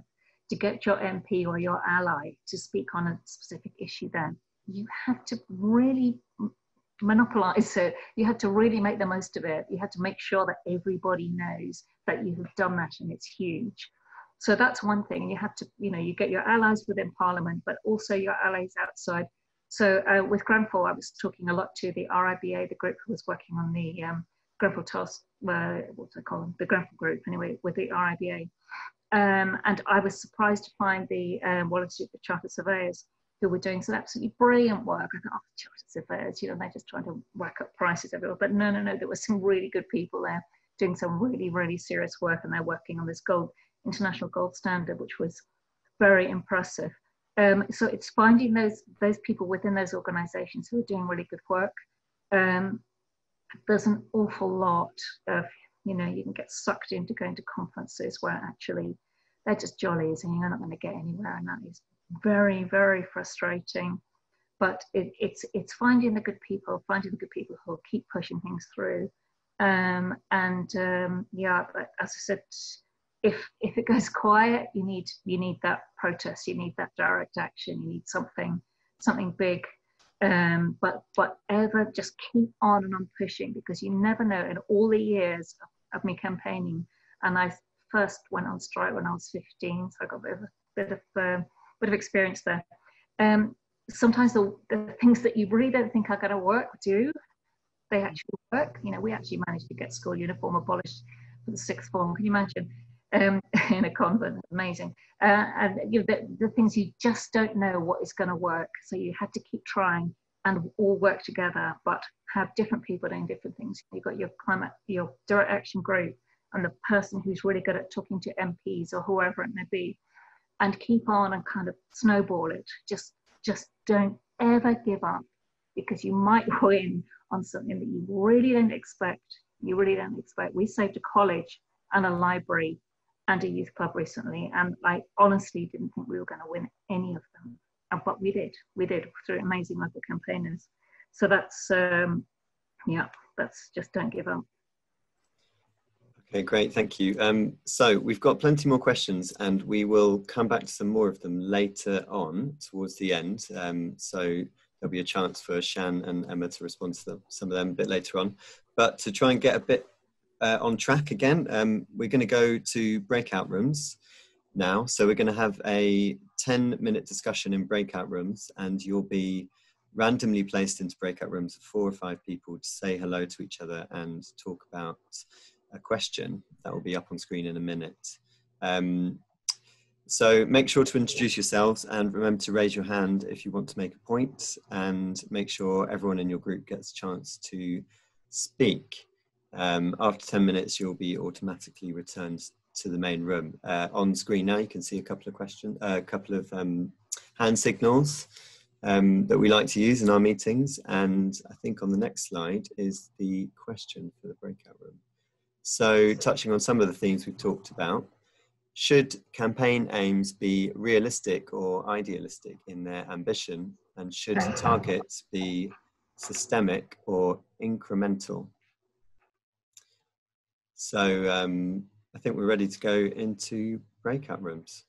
to get your MP or your ally to speak on a specific issue, then you have to really monopolize it. You have to really make the most of it. You have to make sure that everybody knows that you have done that and it's huge. So that's one thing. You have to, you know, you get your allies within Parliament, but also your allies outside. So uh, with Grenfell, I was talking a lot to the RIBA, the group who was working on the um, Grenfell task, uh, what's I call them, the Grenfell group anyway, with the RIBA. Um, and I was surprised to find the um, Royal Institute for Surveyors who were doing some absolutely brilliant work. I thought, oh, chartered surveyors, you know, they're just trying to work up prices everywhere. But no, no, no, there were some really good people there doing some really, really serious work, and they're working on this gold international gold standard, which was very impressive. Um, so it's finding those those people within those organisations who are doing really good work. Um, there's an awful lot of, you know, you can get sucked into going to conferences where actually they're just jollies and you're not going to get anywhere, and that is very, very frustrating. But it, it's it's finding the good people, finding the good people who keep pushing things through. Um, and um, yeah, as I said, if if it goes quiet, you need you need that protest, you need that direct action, you need something something big. Um, but but ever just keep on and on pushing because you never know. In all the years of, of me campaigning, and I first went on strike when I was 15, so I got a bit of, a bit of uh, bit of experience there. Um, sometimes the, the, things that you really don't think are going to work do. They actually work. You know, we actually managed to get school uniform abolished for the sixth form. Can you imagine? Um, *laughs* in a convent, amazing. Uh, and you know, the, the things you just don't know what is going to work. So you had to keep trying and all work together, but have different people doing different things. You've got your climate, your direct action group, and the person who's really good at talking to MPs or whoever it may be and keep on and kind of snowball it. Just just don't ever give up because you might *laughs* win on something that you really don't expect You really don't expect. We saved a college and a library and a youth club recently, and I honestly didn't think we were going to win any of them, but we did. We did through amazing local campaigners. So that's um, yeah, that's just don't give up. Okay, great, thank you. Um, so we've got plenty more questions and we will come back to some more of them later on towards the end. Um, so there'll be a chance for Sian and Emma to respond to them, some of them a bit later on. But to try and get a bit uh, on track again, um, we're going to go to breakout rooms now. So we're going to have a 10 minute discussion in breakout rooms and you'll be randomly placed into breakout rooms of four or five people to say hello to each other and talk about a question that will be up on screen in a minute. Um, so make sure to introduce yourselves and remember to raise your hand if you want to make a point and make sure everyone in your group gets a chance to speak. Um, after 10 minutes, you'll be automatically returned to the main room. Uh, on screen now, you can see a couple of questions, uh, a couple of um, hand signals um, that we like to use in our meetings. And I think on the next slide is the question for the breakout room. So, touching on some of the themes we've talked about, should campaign aims be realistic or idealistic in their ambition? And should targets be systemic or incremental? So, um, I think we're ready to go into breakout rooms.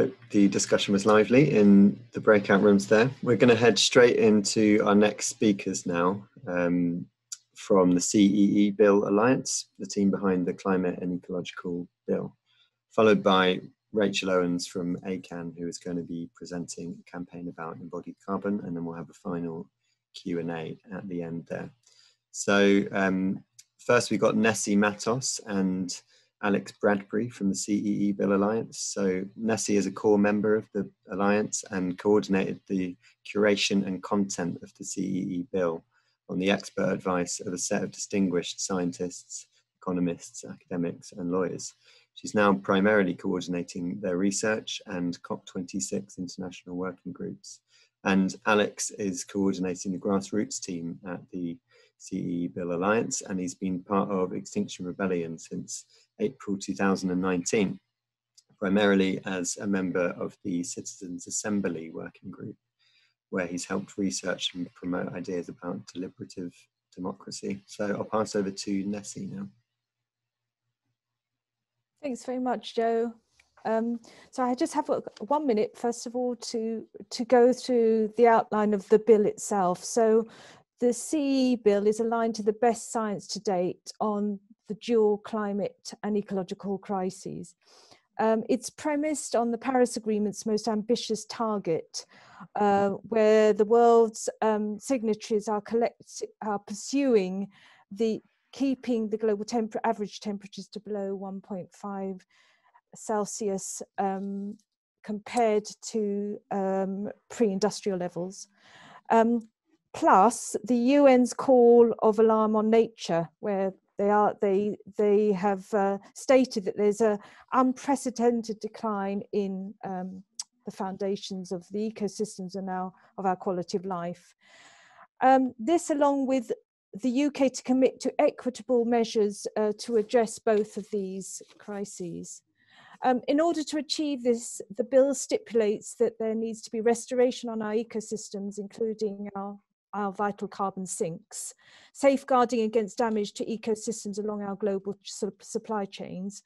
Hope the discussion was lively in the breakout rooms there. We're going to head straight into our next speakers now um, from the CEE Bill Alliance, the team behind the Climate and Ecological Bill, followed by Rachel Owens from ACAN, who is going to be presenting a campaign about embodied carbon, and then we'll have a final Q&A at the end there. So um, first we got Nessie Matos and Alex Bradbury from the CEE Bill Alliance. So Nessie is a core member of the Alliance and coordinated the curation and content of the CEE Bill on the expert advice of a set of distinguished scientists, economists, academics and lawyers. She's now primarily coordinating their research and COP26 international working groups. And Alex is coordinating the grassroots team at the CEE Bill Alliance, and he's been part of Extinction Rebellion since April 2019, primarily as a member of the Citizens Assembly Working Group, where he's helped research and promote ideas about deliberative democracy. So I'll pass over to Nessie now. Thanks very much, Joe. Um, so I just have one minute, first of all, to, to go through the outline of the bill itself. So the CE bill is aligned to the best science to date on the dual climate and ecological crises. Um, it's premised on the Paris Agreement's most ambitious target, uh, where the world's um, signatories are, collect- are pursuing the keeping the global average temperatures to below 1.5 Celsius um, compared to um, pre-industrial levels. Um, plus the UN's call of alarm on nature, where they are they they have uh, stated that there's a unprecedented decline in um, the foundations of the ecosystems and now of our quality of life. Um, this, along with the UK to commit to equitable measures uh, to address both of these crises. Um, in order to achieve this, the bill stipulates that there needs to be restoration on our ecosystems, including our our vital carbon sinks, safeguarding against damage to ecosystems along our global supply chains,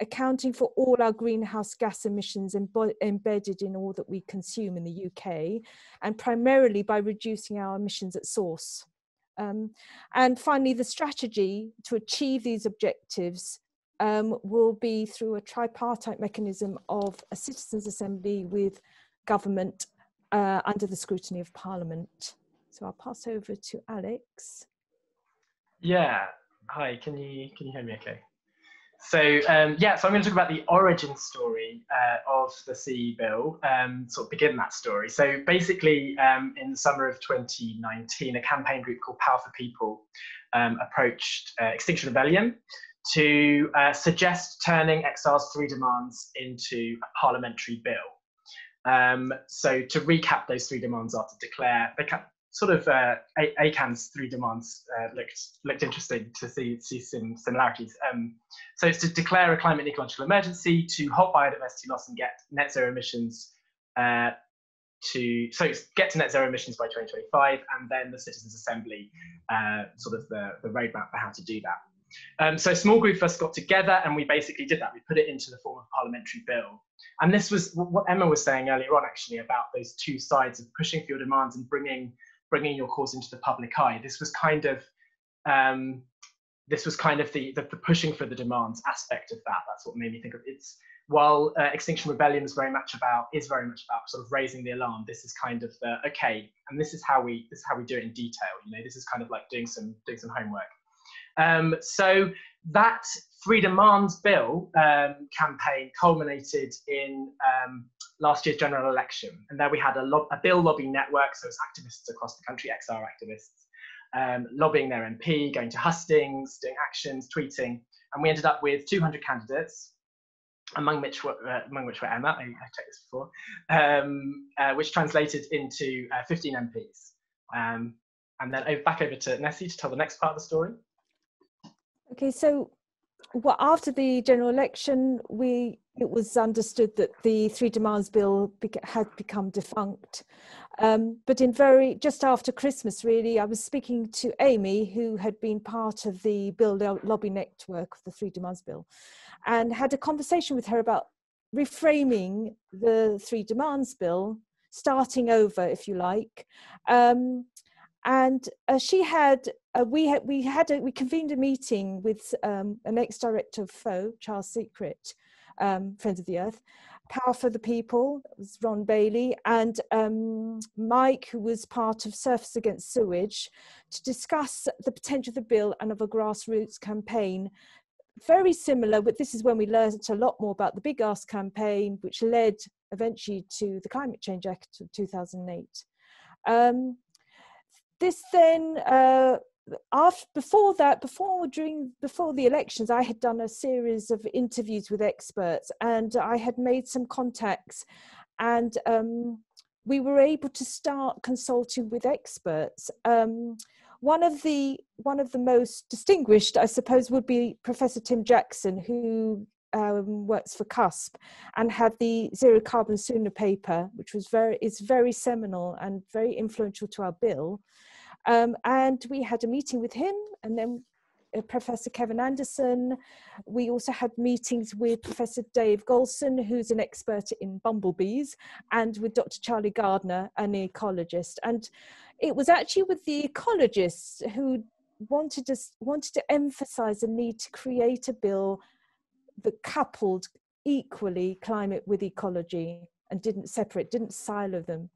accounting for all our greenhouse gas emissions embedded in all that we consume in the UK, and primarily by reducing our emissions at source. Um, and finally, the strategy to achieve these objectives um, will be through a tripartite mechanism of a citizens' assembly with government uh, under the scrutiny of Parliament. So I'll pass over to Alex. Yeah. Hi. Can you can you hear me? Okay. So um, yeah, so I'm going to talk about the origin story uh, of the CE bill, um, sort of begin that story. So basically, um, in the summer of 2019, a campaign group called Power for People um, approached uh, Extinction Rebellion to uh, suggest turning XR's three demands into a parliamentary bill. Um, so to recap, those three demands are to declare, sort of uh, ACAN's three demands uh, looked looked interesting to see see some similarities. Um, so it's to declare a climate and ecological emergency, to halt biodiversity loss and get net zero emissions uh, to so get to net zero emissions by 2025, and then the Citizens Assembly uh, sort of the, the roadmap for how to do that. Um, so a small group of us got together and we basically did that. We put it into the form of a parliamentary bill. And this was what Emma was saying earlier on, actually, about those two sides of pushing for your demands and bringing bringing your cause into the public eye. This was kind of um, this was kind of the, the, the pushing for the demands aspect of that. That's what made me think of it's while uh, Extinction Rebellion is very much about is very much about sort of raising the alarm. This is kind of the okay, and this is how we this is how we do it in detail. You know, this is kind of like doing some doing some homework. Um, so that Three Demands Bill um, campaign culminated in um, last year's general election. And there we had a, lo- a bill lobbying network, so it's activists across the country, XR activists, um, lobbying their MP, going to hustings, doing actions, tweeting. And we ended up with 200 candidates, among which were, uh, among which were Emma, I, I checked this before, um, uh, which translated into uh, 15 MPs. Um, and then over, back over to Nessie to tell the next part of the story. Okay, so well, after the general election, we it was understood that the three demands bill had become defunct. Um, but in very just after Christmas, really, I was speaking to Amy, who had been part of the bill lobby network of the three demands bill, and had a conversation with her about reframing the three demands bill, starting over, if you like. Um, and uh, she had uh, we had we had a, we convened a meeting with um, an ex-director of FO, Charles Secrett, um, Friends of the Earth, Power for the People, was Ron Bailey, and um, Mike, who was part of Surfers Against Sewage, to discuss the potential of the bill and of a grassroots campaign. Very similar, but this is when we learned a lot more about the Big Ask campaign, which led eventually to the Climate Change Act of 2008. Um, this then uh, after before that before during before the elections i had done a series of interviews with experts and i had made some contacts and um, we were able to start consulting with experts um, one of the one of the most distinguished i suppose would be professor tim jackson who um, works for CUSP and had the zero carbon sooner paper, which was very is very seminal and very influential to our bill. Um, and we had a meeting with him and then uh, Professor Kevin Anderson. We also had meetings with Professor Dave Goulson, who's an expert in bumblebees, and with Dr. Charlie Gardner, an ecologist. And it was actually with the ecologists who wanted to, wanted to emphasize the need to create a bill that coupled equally climate with ecology and didn't separate, didn't silo them.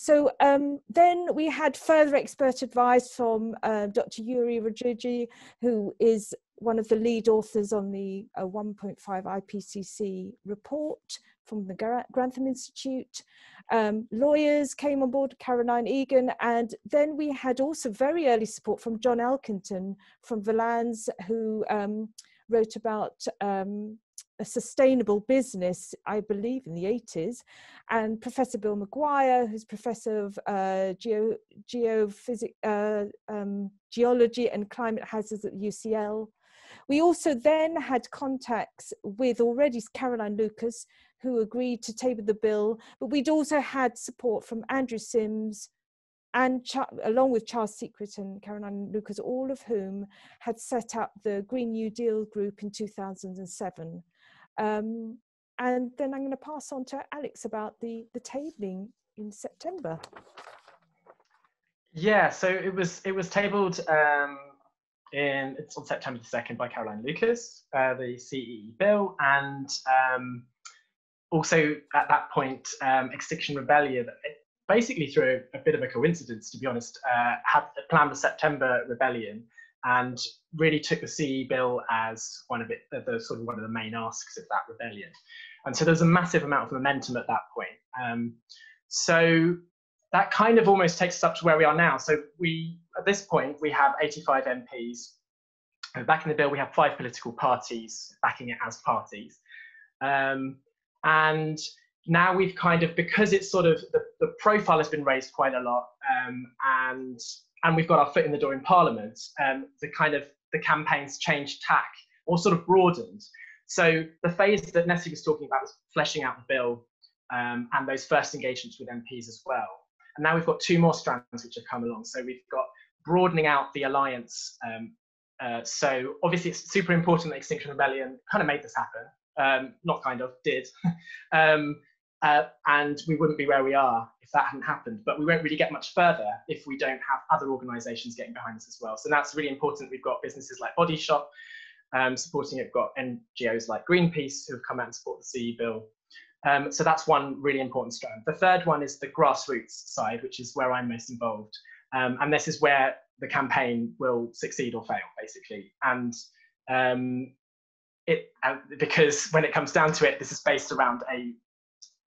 So um, then we had further expert advice from uh, Dr. Joeri Rogelj, who is one of the lead authors on the uh, 1.5 IPCC report from the Grantham Institute. Um, lawyers came on board, Caroline Egan, and then we had also very early support from John Elkington from Volans, who um, wrote about um, a sustainable business, I believe, in the 80s. And Professor Bill McGuire, who's professor of uh, geo, geophysic, uh, um, geology and climate hazards at UCL. We also then had contacts with already Caroline Lucas, who agreed to table the bill, but we'd also had support from Andrew Simms, and along with Charles Secrett and Caroline Lucas, all of whom had set up the Green New Deal group in 2007. Um, and then I'm going to pass on to Alex about the, the tabling in September. Yeah, so it was it was tabled um, in it's on September the second by Caroline Lucas, uh, the CEE bill, and um, also at that point, um, Extinction Rebellion, basically through a, a, bit of a coincidence, to be honest, uh, had planned the September Rebellion and really took the CE bill as one of it, the sort of one of the main asks of that rebellion. And so there's a massive amount of momentum at that point. Um, so that kind of almost takes us up to where we are now. So we, at this point, we have 85 MPs. And back in the bill, we have five political parties backing it as parties. Um, and now we've kind of because it's sort of the, the profile has been raised quite a lot um, and and we've got our foot in the door in parliament um, the kind of the campaigns changed tack or sort of broadened. So the phase that Nessie was talking about was fleshing out the bill um, and those first engagements with MPs as well. And now we've got two more strands which have come along. So we've got broadening out the alliance um, uh, so obviously it's super important that Extinction Rebellion kind of made this happen. Um, not kind of, did. *laughs* um, uh, and we wouldn't be where we are if that hadn't happened. But we won't really get much further if we don't have other organisations getting behind us as well. So that's really important. We've got businesses like Body Shop um, supporting it. We've got NGOs like Greenpeace who have come out and support the CE bill. Um, so that's one really important strand. The third one is the grassroots side, which is where I'm most involved. Um, and this is where the campaign will succeed or fail, basically. And um, it uh, because when it comes down to it, this is based around a,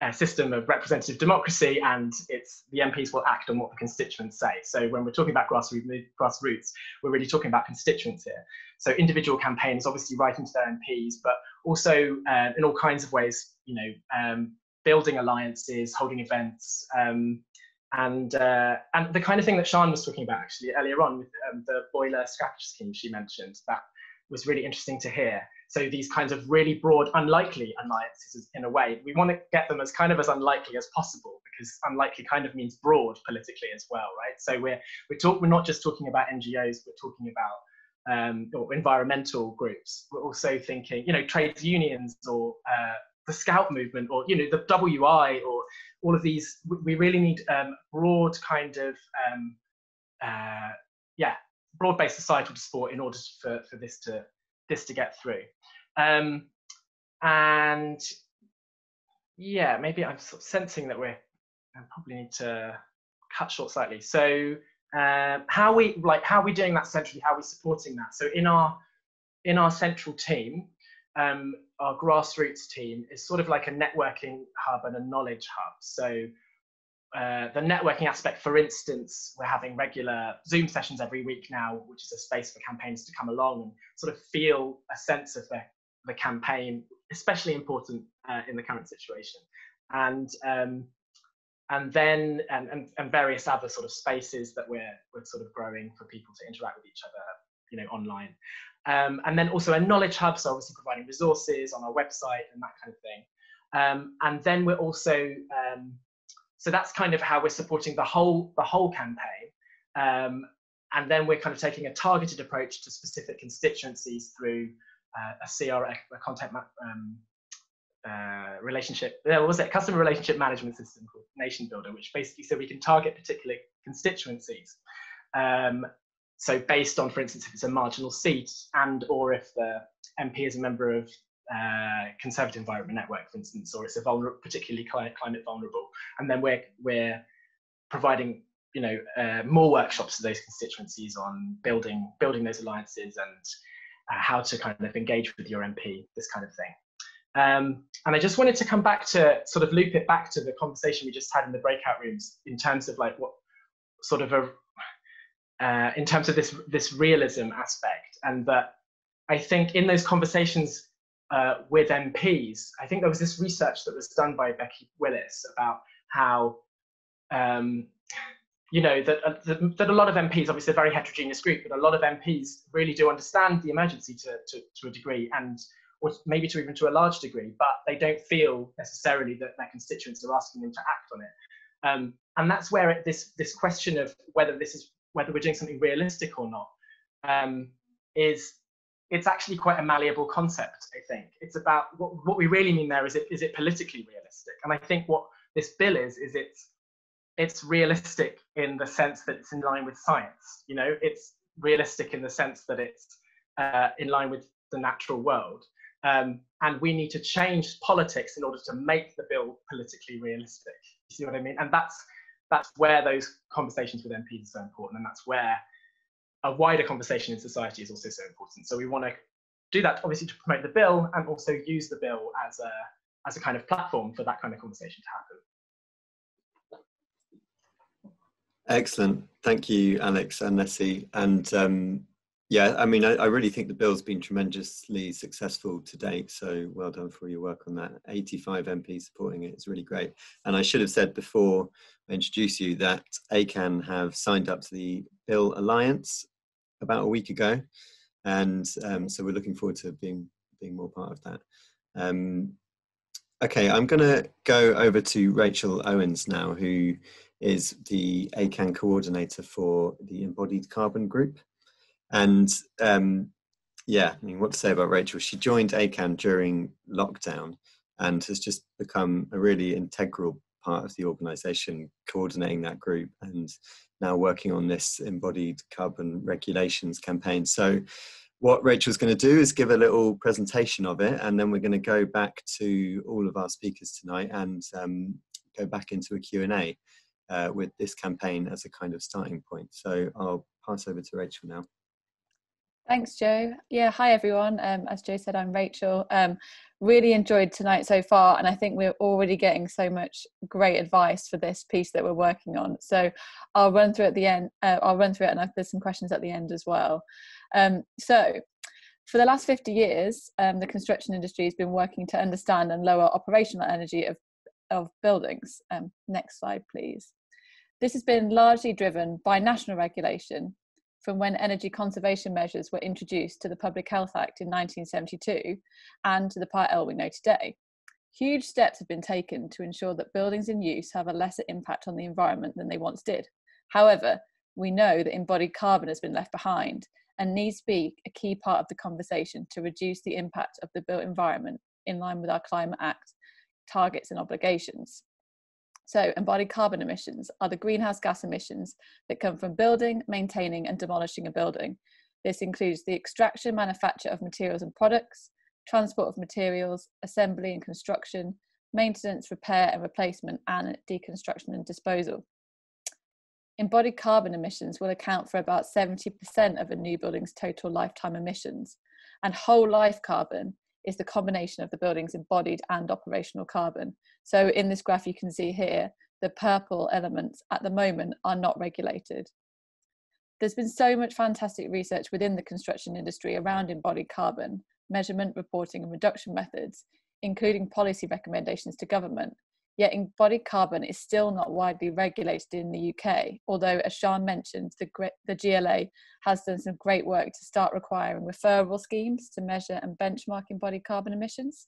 a, system of representative democracy, and it's the MPs will act on what the constituents say. So when we're talking about grassroots, we're really talking about constituents here. So individual campaigns, obviously writing to their MPs, but also uh, in all kinds of ways, you know, um, building alliances, holding events. Um, and uh, and the kind of thing that Sian was talking about actually earlier on with um, the boiler scrappage scheme she mentioned that was really interesting to hear. So these kinds of really broad, unlikely alliances in a way, we want to get them as kind of as unlikely as possible because unlikely kind of means broad politically as well, right? So we're, we're, talk, we're not just talking about NGOs, we're talking about um, or environmental groups. We're also thinking, you know, trades unions or uh, the Scout movement or, you know, the WI or all of these. We really need um, broad kind of, um, uh, yeah, broad-based societal support in order for, for this to this to get through. Um, and yeah, maybe I'm sort of sensing that we're I probably need to cut short slightly. So um, how we like how are we doing that centrally? How are we supporting that? So in our in our central team, um, our grassroots team is sort of like a networking hub and a knowledge hub. So uh, the networking aspect, for instance, we're having regular Zoom sessions every week now, which is a space for campaigns to come along and sort of feel a sense of the, the campaign, especially important uh, in the current situation. And um, and then and, and, and various other sort of spaces that we're we're sort of growing for people to interact with each other, you know, online. Um, and then also a knowledge hub, so obviously providing resources on our website and that kind of thing. Um, and then we're also um, so that's kind of how we're supporting the whole the whole campaign. Um, and then we're kind of taking a targeted approach to specific constituencies through uh, a CR, a content map, um, uh, relationship, uh, what was it, customer relationship management system called Nation Builder, which basically so we can target particular constituencies. Um, so based on, for instance, if it's a marginal seat and or if the MP is a member of uh, conservative environment network, for instance, or it's a vulnerable, particularly climate, climate vulnerable, and then we're we're providing you know uh, more workshops to those constituencies on building building those alliances and uh, how to kind of engage with your MP, this kind of thing. Um, and I just wanted to come back to sort of loop it back to the conversation we just had in the breakout rooms in terms of like what sort of a uh, in terms of this this realism aspect and that I think in those conversations uh, with MPs. I think there was this research that was done by Becky Willis about how, um, you know, that, uh, that, that, a lot of MPs, obviously a very heterogeneous group, but a lot of MPs really do understand the emergency to, to, to a degree and or maybe to even to a large degree, but they don't feel necessarily that their constituents are asking them to act on it. Um, and that's where it, this, this question of whether this is whether we're doing something realistic or not um, is it's actually quite a malleable concept, I think. It's about what, what we really mean there is it, is it politically realistic? And I think what this bill is, is it's, it's realistic in the sense that it's in line with science. You know, it's realistic in the sense that it's uh, in line with the natural world. Um, and we need to change politics in order to make the bill politically realistic. You see what I mean? And that's that's where those conversations with MPs are so important, and that's where a wider conversation in society is also so important. So we want to do that obviously to promote the bill and also use the bill as a as a kind of platform for that kind of conversation to happen. Excellent. Thank you, Alex and Nessie. And um, Yeah, I mean, I, I, really think the bill's been tremendously successful to date. So well done for your work on that. 85 MPs supporting it is really great. And I should have said before I introduce you that ACAN have signed up to the Bill Alliance about a week ago, and um, so we're looking forward to being being more part of that. Um, okay, I'm going to go over to Rachel Owens now, who is the ACAN coordinator for the Embodied Carbon Group. And um, yeah, I mean, what to say about Rachel? She joined ACAN during lockdown and has just become a really integral part of the organization, coordinating that group and now working on this embodied carbon regulations campaign. So, what Rachel's going to do is give a little presentation of it, and then we're going to go back to all of our speakers tonight and um, go back into a Q&A uh, with this campaign as a kind of starting point. So I'll pass over to Rachel now. Thanks, Joe. Yeah, hi everyone. Um, as Joe said, I'm Rachel. Um, really enjoyed tonight so far, and I think we're already getting so much great advice for this piece that we're working on. So I'll run through at the end. Uh, I'll run through it, and there's some questions at the end as well. Um, so for the last 50 years, um, the construction industry has been working to understand and lower operational energy of of buildings. Um, next slide, please. This has been largely driven by national regulation from when energy conservation measures were introduced to the Public Health Act in 1972 and to the Part L we know today. Huge steps have been taken to ensure that buildings in use have a lesser impact on the environment than they once did. However, we know that embodied carbon has been left behind and needs to be a key part of the conversation to reduce the impact of the built environment in line with our Climate Act targets and obligations. So, embodied carbon emissions are the greenhouse gas emissions that come from building, maintaining, and demolishing a building. This includes the extraction, manufacture of materials and products, transport of materials, assembly and construction, maintenance, repair and replacement, and deconstruction and disposal. Embodied carbon emissions will account for about 70% of a new building's total lifetime emissions, and whole life carbon is the combination of the building's embodied and operational carbon. So in this graph you can see here, the purple elements at the moment are not regulated. There's been so much fantastic research within the construction industry around embodied carbon, measurement, reporting and reduction methods, including policy recommendations to government, Yet embodied carbon is still not widely regulated in the UK, although, as Sian mentioned, the, the GLA has done some great work to start requiring referable schemes to measure and benchmark embodied carbon emissions.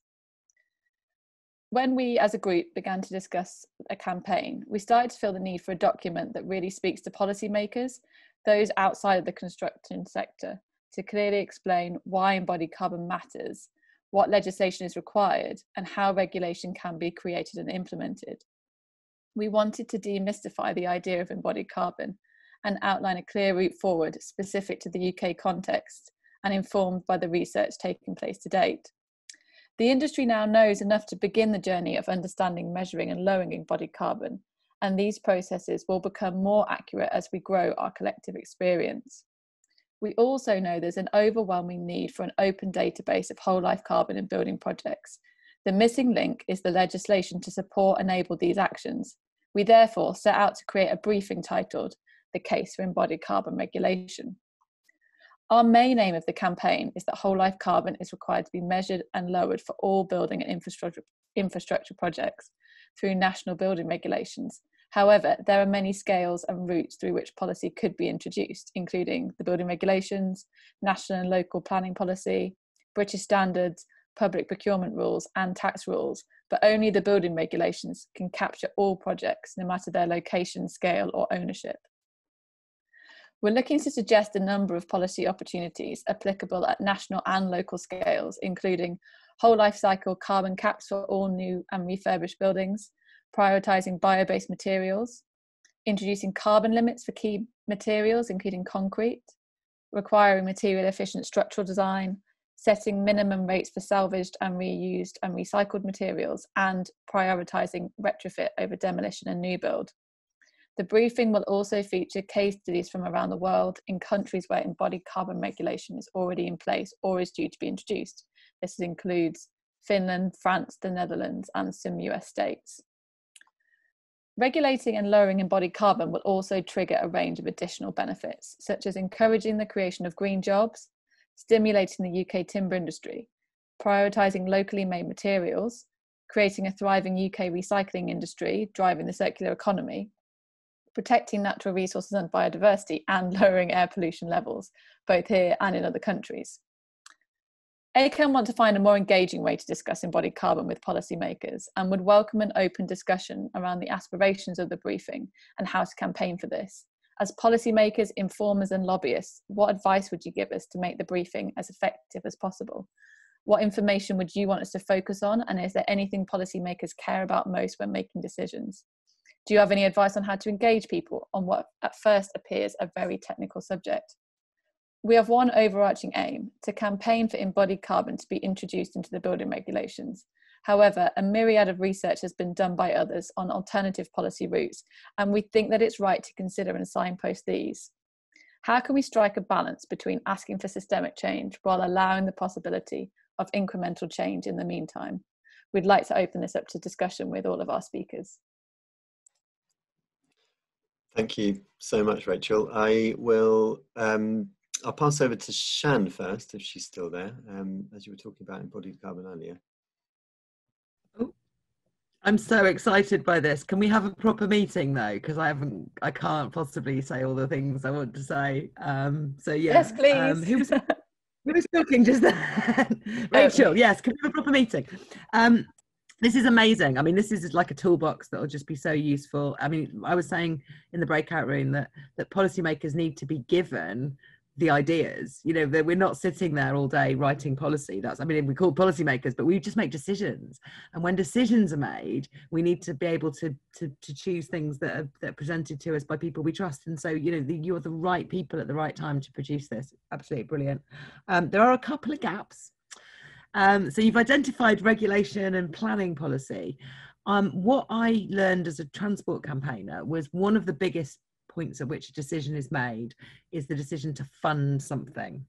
When we as a group began to discuss a campaign, we started to feel the need for a document that really speaks to policymakers, those outside of the construction sector, to clearly explain why embodied carbon matters what legislation is required, and how regulation can be created and implemented. We wanted to demystify the idea of embodied carbon and outline a clear route forward specific to the UK context and informed by the research taking place to date. The industry now knows enough to begin the journey of understanding, measuring, and lowering embodied carbon, and these processes will become more accurate as we grow our collective experience. We also know there's an overwhelming need for an open database of whole life carbon in building projects. The missing link is the legislation to support and enable these actions. We therefore set out to create a briefing titled The Case for Embodied Carbon Regulation. Our main aim of the campaign is that whole life carbon is required to be measured and lowered for all building and infrastructure, infrastructure projects through national building regulations However, there are many scales and routes through which policy could be introduced, including the building regulations, national and local planning policy, British standards, public procurement rules, and tax rules, but only the building regulations can capture all projects, no matter their location, scale, or ownership. We're looking to suggest a number of policy opportunities applicable at national and local scales, including whole life cycle carbon caps for all new and refurbished buildings, prioritizing bio-based materials, introducing carbon limits for key materials, including concrete, requiring material efficient structural design, setting minimum rates for salvaged and reused and recycled materials, and prioritizing retrofit over demolition and new build. The briefing will also feature case studies from around the world in countries where embodied carbon regulation is already in place or is due to be introduced. This includes Finland, France, the Netherlands, and some US states. Regulating and lowering embodied carbon will also trigger a range of additional benefits, such as encouraging the creation of green jobs, stimulating the UK timber industry, prioritising locally made materials, creating a thriving UK recycling industry, driving the circular economy, protecting natural resources and biodiversity, and *laughs* lowering air pollution levels, both here and in other countries. ACAN want to find a more engaging way to discuss embodied carbon with policymakers and would welcome an open discussion around the aspirations of the briefing and how to campaign for this. As policymakers, informers, and lobbyists, what advice would you give us to make the briefing as effective as possible? What information would you want us to focus on? And is there anything policymakers care about most when making decisions? Do you have any advice on how to engage people on what at first appears a very technical subject? We have one overarching aim to campaign for embodied carbon to be introduced into the building regulations. However, a myriad of research has been done by others on alternative policy routes, and we think that it's right to consider and signpost these. How can we strike a balance between asking for systemic change while allowing the possibility of incremental change in the meantime? We'd like to open this up to discussion with all of our speakers. Thank you so much, Rachel. I will um, I'll pass over to Sian first, if she's still there, um, as you were talking about embodied carbon earlier. Oh, I'm so excited by this. Can we have a proper meeting though? Because I haven't, I can't possibly say all the things I want to say. Um, so yeah. Yes, please. Um, who was *laughs* who was talking just then? *laughs* *laughs* Rachel. Yes. Can we have a proper meeting? Um, this is amazing. I mean, this is like a toolbox that will just be so useful. I mean, I was saying in the breakout room that that policymakers need to be given the ideas you know that we're not sitting there all day writing policy. That's i mean we call policymakers but we just make decisions. And when decisions are made we need to be able to to, to choose things that are, that are presented to us by people we trust. And so you know the, you're the right people at the right time to produce this. Absolutely brilliant. Um, there are a couple of gaps. Um, so you've identified regulation and planning policy. Um, what I learned as a transport campaigner was one of the biggest points at which a decision is made is the decision to fund something.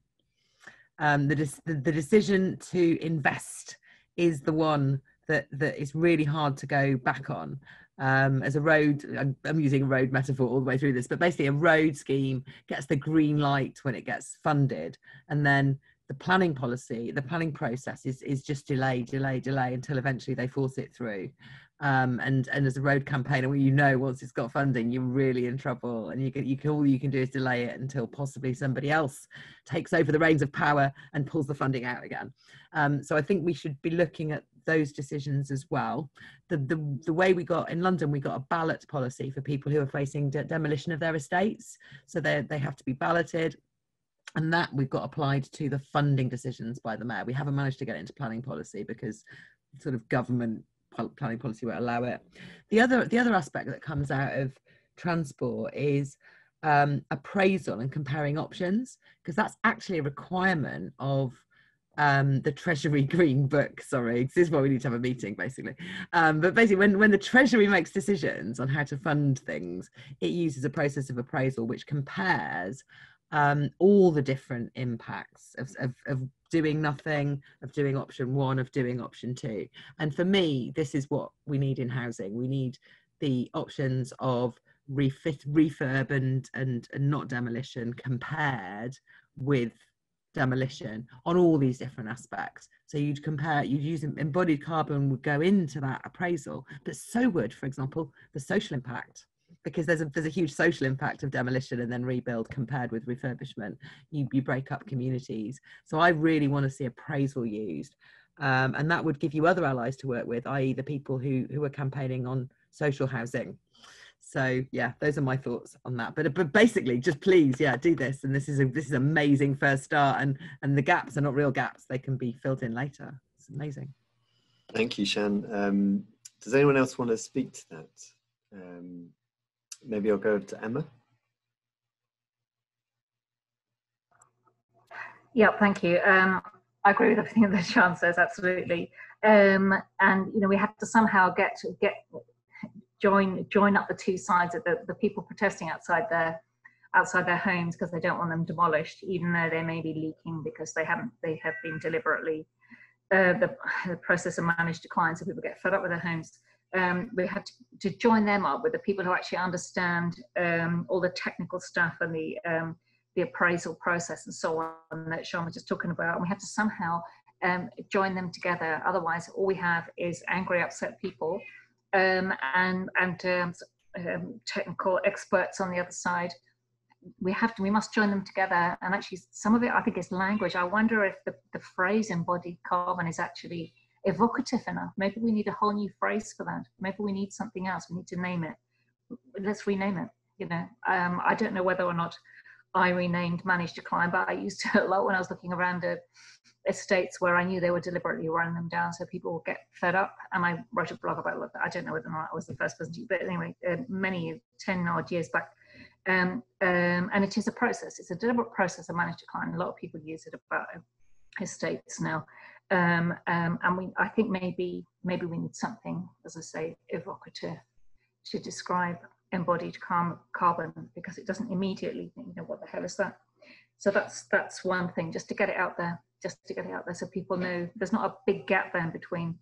Um, the, the, the decision to invest is the one that, that is really hard to go back on. Um, as a road, I'm, I'm, using a road metaphor all the way through this, but basically a road scheme gets the green light when it gets funded, and then the planning policy, the planning process is is just delay, delay, delay until eventually they force it through um, and and as a road campaigner, well, you know once it's got funding, you're really in trouble, and you can you can all you can do is delay it until possibly somebody else takes over the reins of power and pulls the funding out again. Um, so I think we should be looking at those decisions as well. The, the the way we got in London, we got a ballot policy for people who are facing de- demolition of their estates, so they they have to be balloted. And that we've got applied to the funding decisions by the mayor. We haven't managed to get into planning policy because sort of government planning policy won't allow it. The other the other aspect that comes out of transport is um, appraisal and comparing options because that's actually a requirement of um, the Treasury *laughs* Green Book. Sorry, this is why we need to have a meeting, basically. Um, but basically, when, when the Treasury makes decisions on how to fund things, it uses a process of appraisal which compares um, all the different impacts of, of, of doing nothing, of doing option one, of doing option two. And for me, this is what we need in housing. We need the options of refit, refurb and, and, and not demolition compared with demolition on all these different aspects. So you'd compare, you'd use embodied carbon would go into that appraisal, but so would, for example, the social impact because there's a there's a huge social impact of demolition and then rebuild compared with refurbishment. You you break up communities. So I really want to see appraisal used, um, and that would give you other allies to work with, i.e., the people who who are campaigning on social housing. So yeah, those are my thoughts on that. But but basically, just please, yeah, do this. And this is a this is amazing first start. And and the gaps are not real gaps; they can be filled in later. It's amazing. Thank you, Sian. Um, does anyone else want to speak to that? Um, maybe I'll go to Emma. Yeah, thank you. Um, I agree with everything *laughs* that Sian says, absolutely. Um, and you know, we have to somehow get get join join up the two sides of the, the people protesting outside their outside their homes because they don't want them demolished, even though they may be leaking because they haven't they have been deliberately uh, the, the process of managed decline, so people get fed up with their homes um, we had to, to, join them up with the people who actually understand um, all the technical stuff and the um, the appraisal process and so on that Sian was just talking about. And we had to somehow um, join them together. Otherwise, all we have is angry, upset people um, and and um, technical experts on the other side. We have to, we must join them together. And actually, some of it I think is language. I wonder if the, the phrase embodied carbon is actually evocative enough. Maybe we need a whole new phrase for that. Maybe we need something else. We need to name it. Let's rename it. You know, um, I don't know whether or not I renamed Manage Decline, but I used to *laughs* a lot when I was looking around the estates where I knew they were deliberately running them down so people would get fed up. And I wrote a blog about it. I don't know whether or not I was the first person to, do it, but anyway, uh, many, 10 odd years back. Um, um, and it is a process. It's a deliberate process of Manage Decline. A lot of people use it about estates now. Um, um, and we, I think maybe, maybe we need something, as I say, evocative to describe embodied carbon because it doesn't immediately you know, what the hell is that? So that's that's one thing, just to get it out there, just to get it out there so people know there's not a big gap then between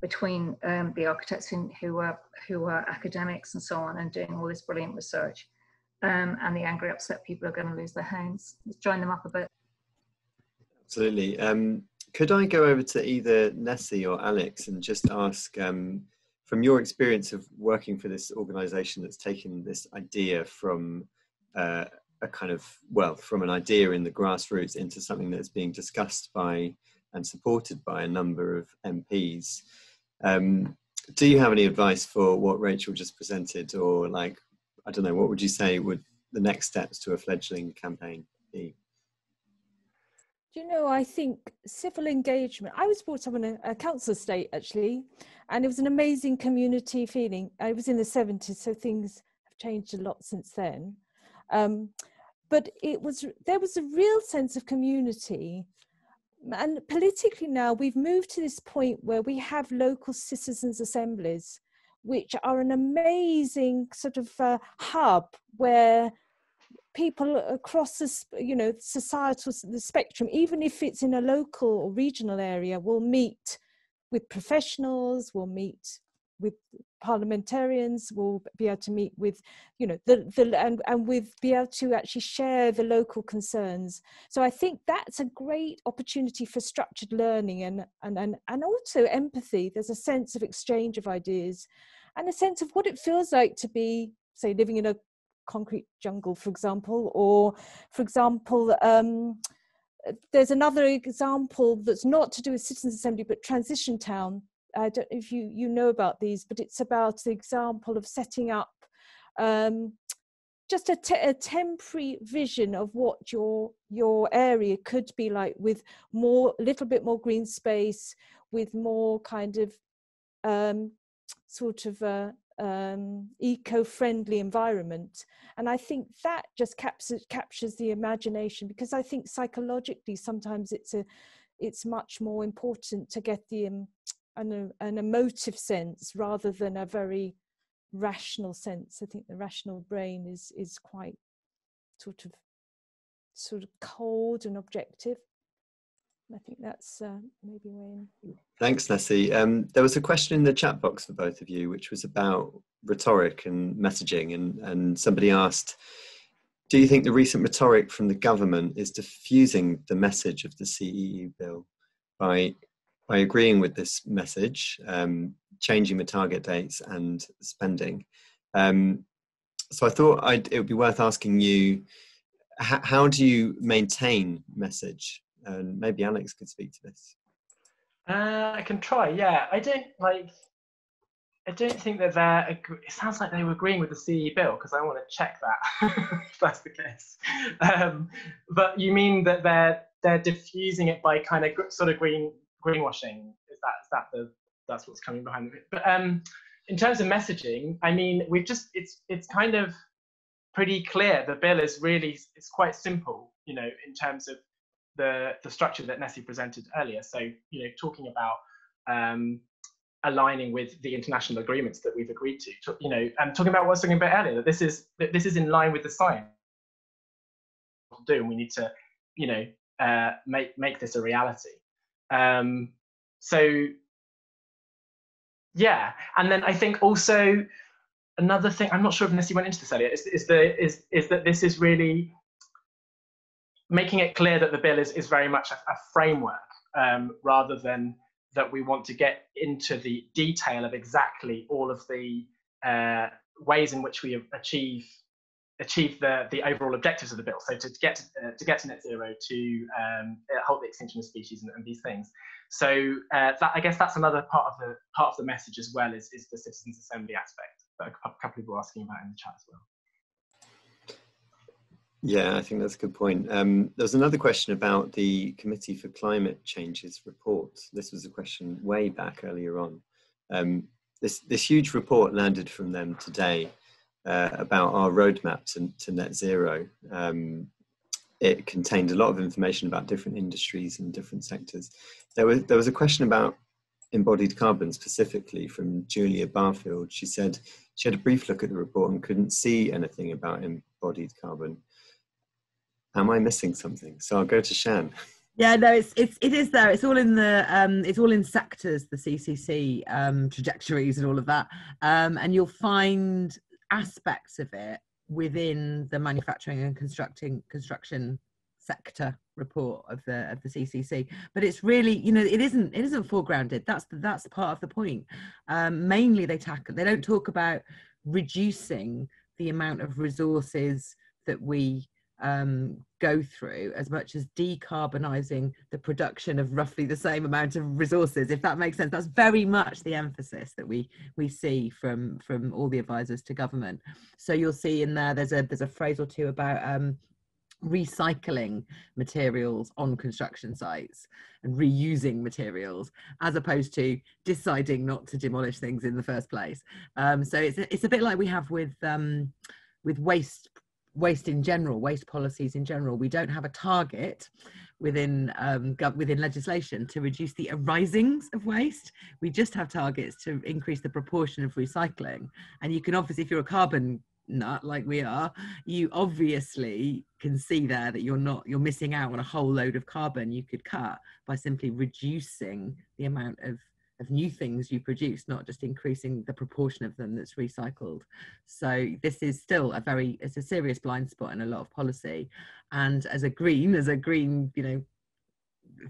between um, the architects in, who are who are academics and so on and doing all this brilliant research, um, and the angry, upset people are going to lose their homes. Let's join them up a bit. Absolutely. Um, could I go over to either Nessie or Alex and just ask? Um, from your experience of working for this organization that's taken this idea from uh, a kind of well from an idea in the grassroots into something that's being discussed by and supported by a number of MPs. Um, do you have any advice for what Rachel just presented, or like I don't know, what would you say would the next steps to a fledgling campaign be? Do you know, I think civil engagement. I was brought up in a, a council estate actually, and it was an amazing community feeling. I was in the 70s, so things have changed a lot since then. Um, but it was there was a real sense of community and politically now we've moved to this point where we have local citizens assemblies which are an amazing sort of uh, hub where people across the you know societal the spectrum even if it's in a local or regional area will meet with professionals will meet with parliamentarians will be able to meet with you know the, the and, and with be able to actually share the local concerns. So i think that's a great opportunity for structured learning and and and, and also empathy. There's a sense of exchange of ideas and a sense of what it feels like to be say living in a concrete jungle for example or for example um, there's another example that's not to do with citizens assembly but transition town. I don't know if you, you know about these, but it's about the example of setting up um, just a, te- a temporary vision of what your your area could be like with more a little bit more green space with more kind of um, sort of a um, eco-friendly environment and i think that just captures captures the imagination because i think psychologically sometimes it's a it's much more important to get the um, an, an emotive sense rather than a very rational sense. I think the rational brain is is quite sort of sort of cold and objective. I think that's uh, maybe Wayne. Thanks, Nessie. Um, there was a question in the chat box for both of you, which was about rhetoric and messaging, and and somebody asked, "Do you think the recent rhetoric from the government is diffusing the message of the CEE bill by by agreeing with this message, um, changing the target dates and spending. Um, so I thought I'd, it would be worth asking you, how do you maintain message? And maybe Alex could speak to this. Uh, I can try. Yeah, I don't like. I don't think that they're. It sounds like they were agreeing with the CEE bill because I want to check that *laughs* if that's the case. Um, but you mean that they're they're diffusing it by kind of sort of green greenwashing. Is that is that the that's what's coming behind it? But um, in terms of messaging, I mean, we've just it's it's kind of pretty clear. The bill is really it's quite simple, you know, in terms of the the structure that Nessie presented earlier. So you know, talking about um, aligning with the international agreements that we've agreed to, to you know, and talking about what I was talking about earlier, that this is that this is in line with the science do, and we need to, you know, uh, make make this a reality. Um, so yeah, and then I think also another thing I'm not sure if Nessie went into this earlier is, is the is is that this is really making it clear that the bill is, is very much a, a framework um, rather than that we want to get into the detail of exactly all of the uh, ways in which we achieve achieve the, the overall objectives of the bill. So to, get to, uh, to get to net zero, to um, halt the extinction of species and, and these things. So uh, that, I guess that's another part of the part of the message as well is, is the citizens assembly aspect that a couple of people were asking about in the chat as well. Yeah, I think that's a good point. Um, there was another question about the Committee for Climate Change's report. This was a question way back earlier on. Um, this, this huge report landed from them today uh, about our roadmap to, to net zero. Um, it contained a lot of information about different industries and different sectors. There was, there was a question about embodied carbon specifically from Julia Barfield. She said she had a brief look at the report and couldn't see anything about embodied carbon am I missing something? So I'll go to Sian. Yeah, no, it's it's it is there. It's all in the um, it's all in sectors, the CCC um, trajectories and all of that, um, and you'll find aspects of it within the manufacturing and constructing construction sector report of the of the CCC. But it's really, you know, it isn't it isn't foregrounded. That's the, that's part of the point. Um, mainly, they tackle they don't talk about reducing the amount of resources that we um, go through as much as decarbonising the production of roughly the same amount of resources if that makes sense. That's very much the emphasis that we we see from from all the advisors to government. So you'll see in there there's a there's a phrase or two about um, recycling materials on construction sites and reusing materials as opposed to deciding not to demolish things in the first place. Um, so it's it's a bit like we have with um, with waste waste in general, waste policies in general. We don't have a target within um, within legislation to reduce the arisings of waste. We just have targets to increase the proportion of recycling. And you can obviously, if you're a carbon nut like we are, you obviously can see there that you're not you're missing out on a whole load of carbon you could cut by simply reducing the amount of of new things you produce, not just increasing the proportion of them that's recycled. So this is still a very, it's a serious blind spot in a lot of policy. And as a green, as a green, you know,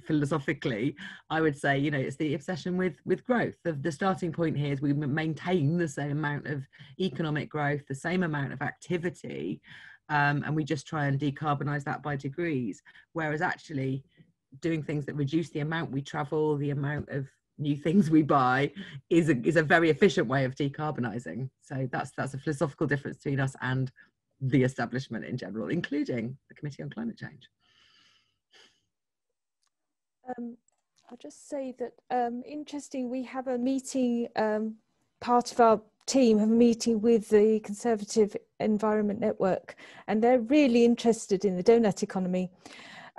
philosophically i would say you know it's the obsession with with growth the, the starting point here is we maintain the same amount of economic growth the same amount of activity um, and we just try and decarbonize that by degrees whereas actually doing things that reduce the amount we travel the amount of new things we buy is a, is a very efficient way of decarbonizing. So that's that's a philosophical difference between us and the establishment in general, including the Committee on Climate Change. Um, I'll just say that um, interesting. We have a meeting. Um, part of our team have a meeting with the Conservative Environment Network, and they're really interested in the donut economy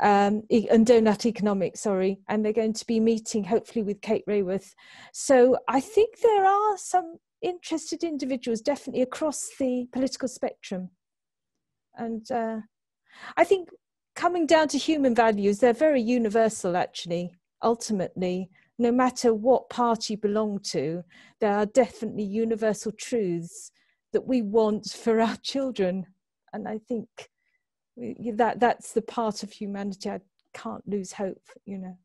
um, and donut economics, sorry, and they're going to be meeting hopefully with Kate Raworth. So I think there are some interested individuals definitely across the political spectrum. And uh, I think coming down to human values, they're very universal actually, ultimately. No matter what party you belong to, there are definitely universal truths that we want for our children. And I think that that's the part of humanity I can't lose hope, you know.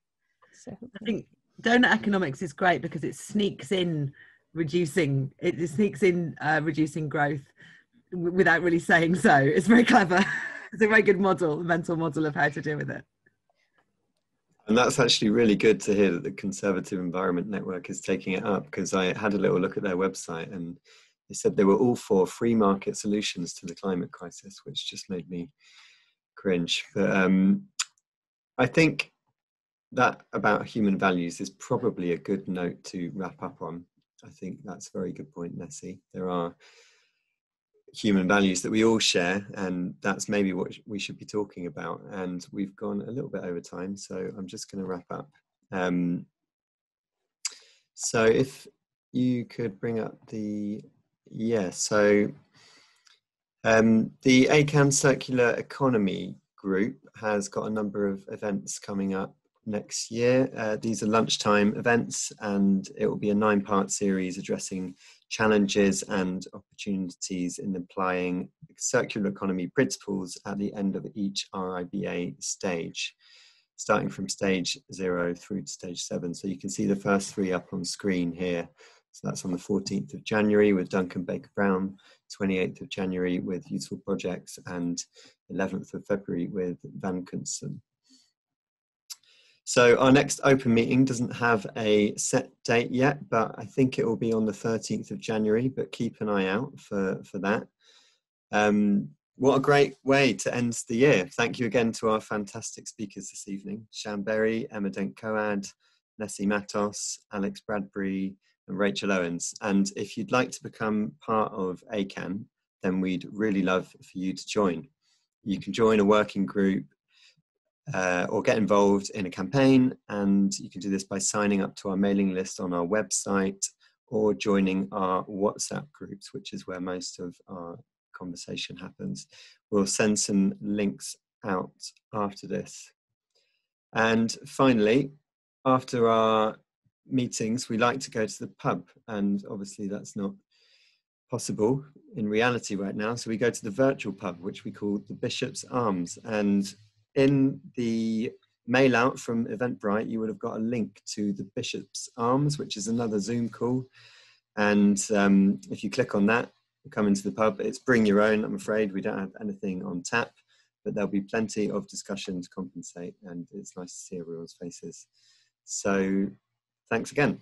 So I think donut economics is great because it sneaks in reducing it sneaks in uh, reducing growth without really saying so. It's very clever. *laughs* it's a very good model, mental model of how to deal with it. And that's actually really good to hear that the Conservative Environment Network is taking it up because I had a little look at their website and they said they were all for free market solutions to the climate crisis, which just made me cringe. But um, I think that about human values is probably a good note to wrap up on. I think that's a very good point, Nessie. There are human values that we all share, and that's maybe what we should be talking about. And we've gone a little bit over time, so I'm just going to wrap up. Um, so if you could bring up the yeah, so um, the ACAN Circular Economy Group has got a number of events coming up next year. Uh, these are lunchtime events, and it will be a nine part series addressing challenges and opportunities in applying circular economy principles at the end of each RIBA stage, starting from stage zero through to stage seven. So you can see the first three up on screen here. So that's on the 14th of January with Duncan Baker Brown, 28th of January with Useful Projects, and 11th of February with Vandkunsten. So our next open meeting doesn't have a set date yet, but I think it will be on the 13th of January, but keep an eye out for, for that. Um, what a great way to end the year. Thank you again to our fantastic speakers this evening, Sian Berry, Emma Dent-Coad, Nessie Matos, Alex Bradbury, and Rachel Owens. And if you'd like to become part of ACAN, then we'd really love for you to join. You can join a working group uh, or get involved in a campaign. And you can do this by signing up to our mailing list on our website or joining our WhatsApp groups, which is where most of our conversation happens. We'll send some links out after this. And finally, after our meetings, we like to go to the pub, and obviously that's not possible in reality right now. So we go to the virtual pub, which we call the Bishop's Arms, and in the mail out from Eventbrite, you would have got a link to the Bishop's Arms, which is another Zoom call. And um, if you click on that, you come into the pub. It's bring your own, I'm afraid. We don't have anything on tap, but there'll be plenty of discussion to compensate. And it's nice to see everyone's faces. So thanks again.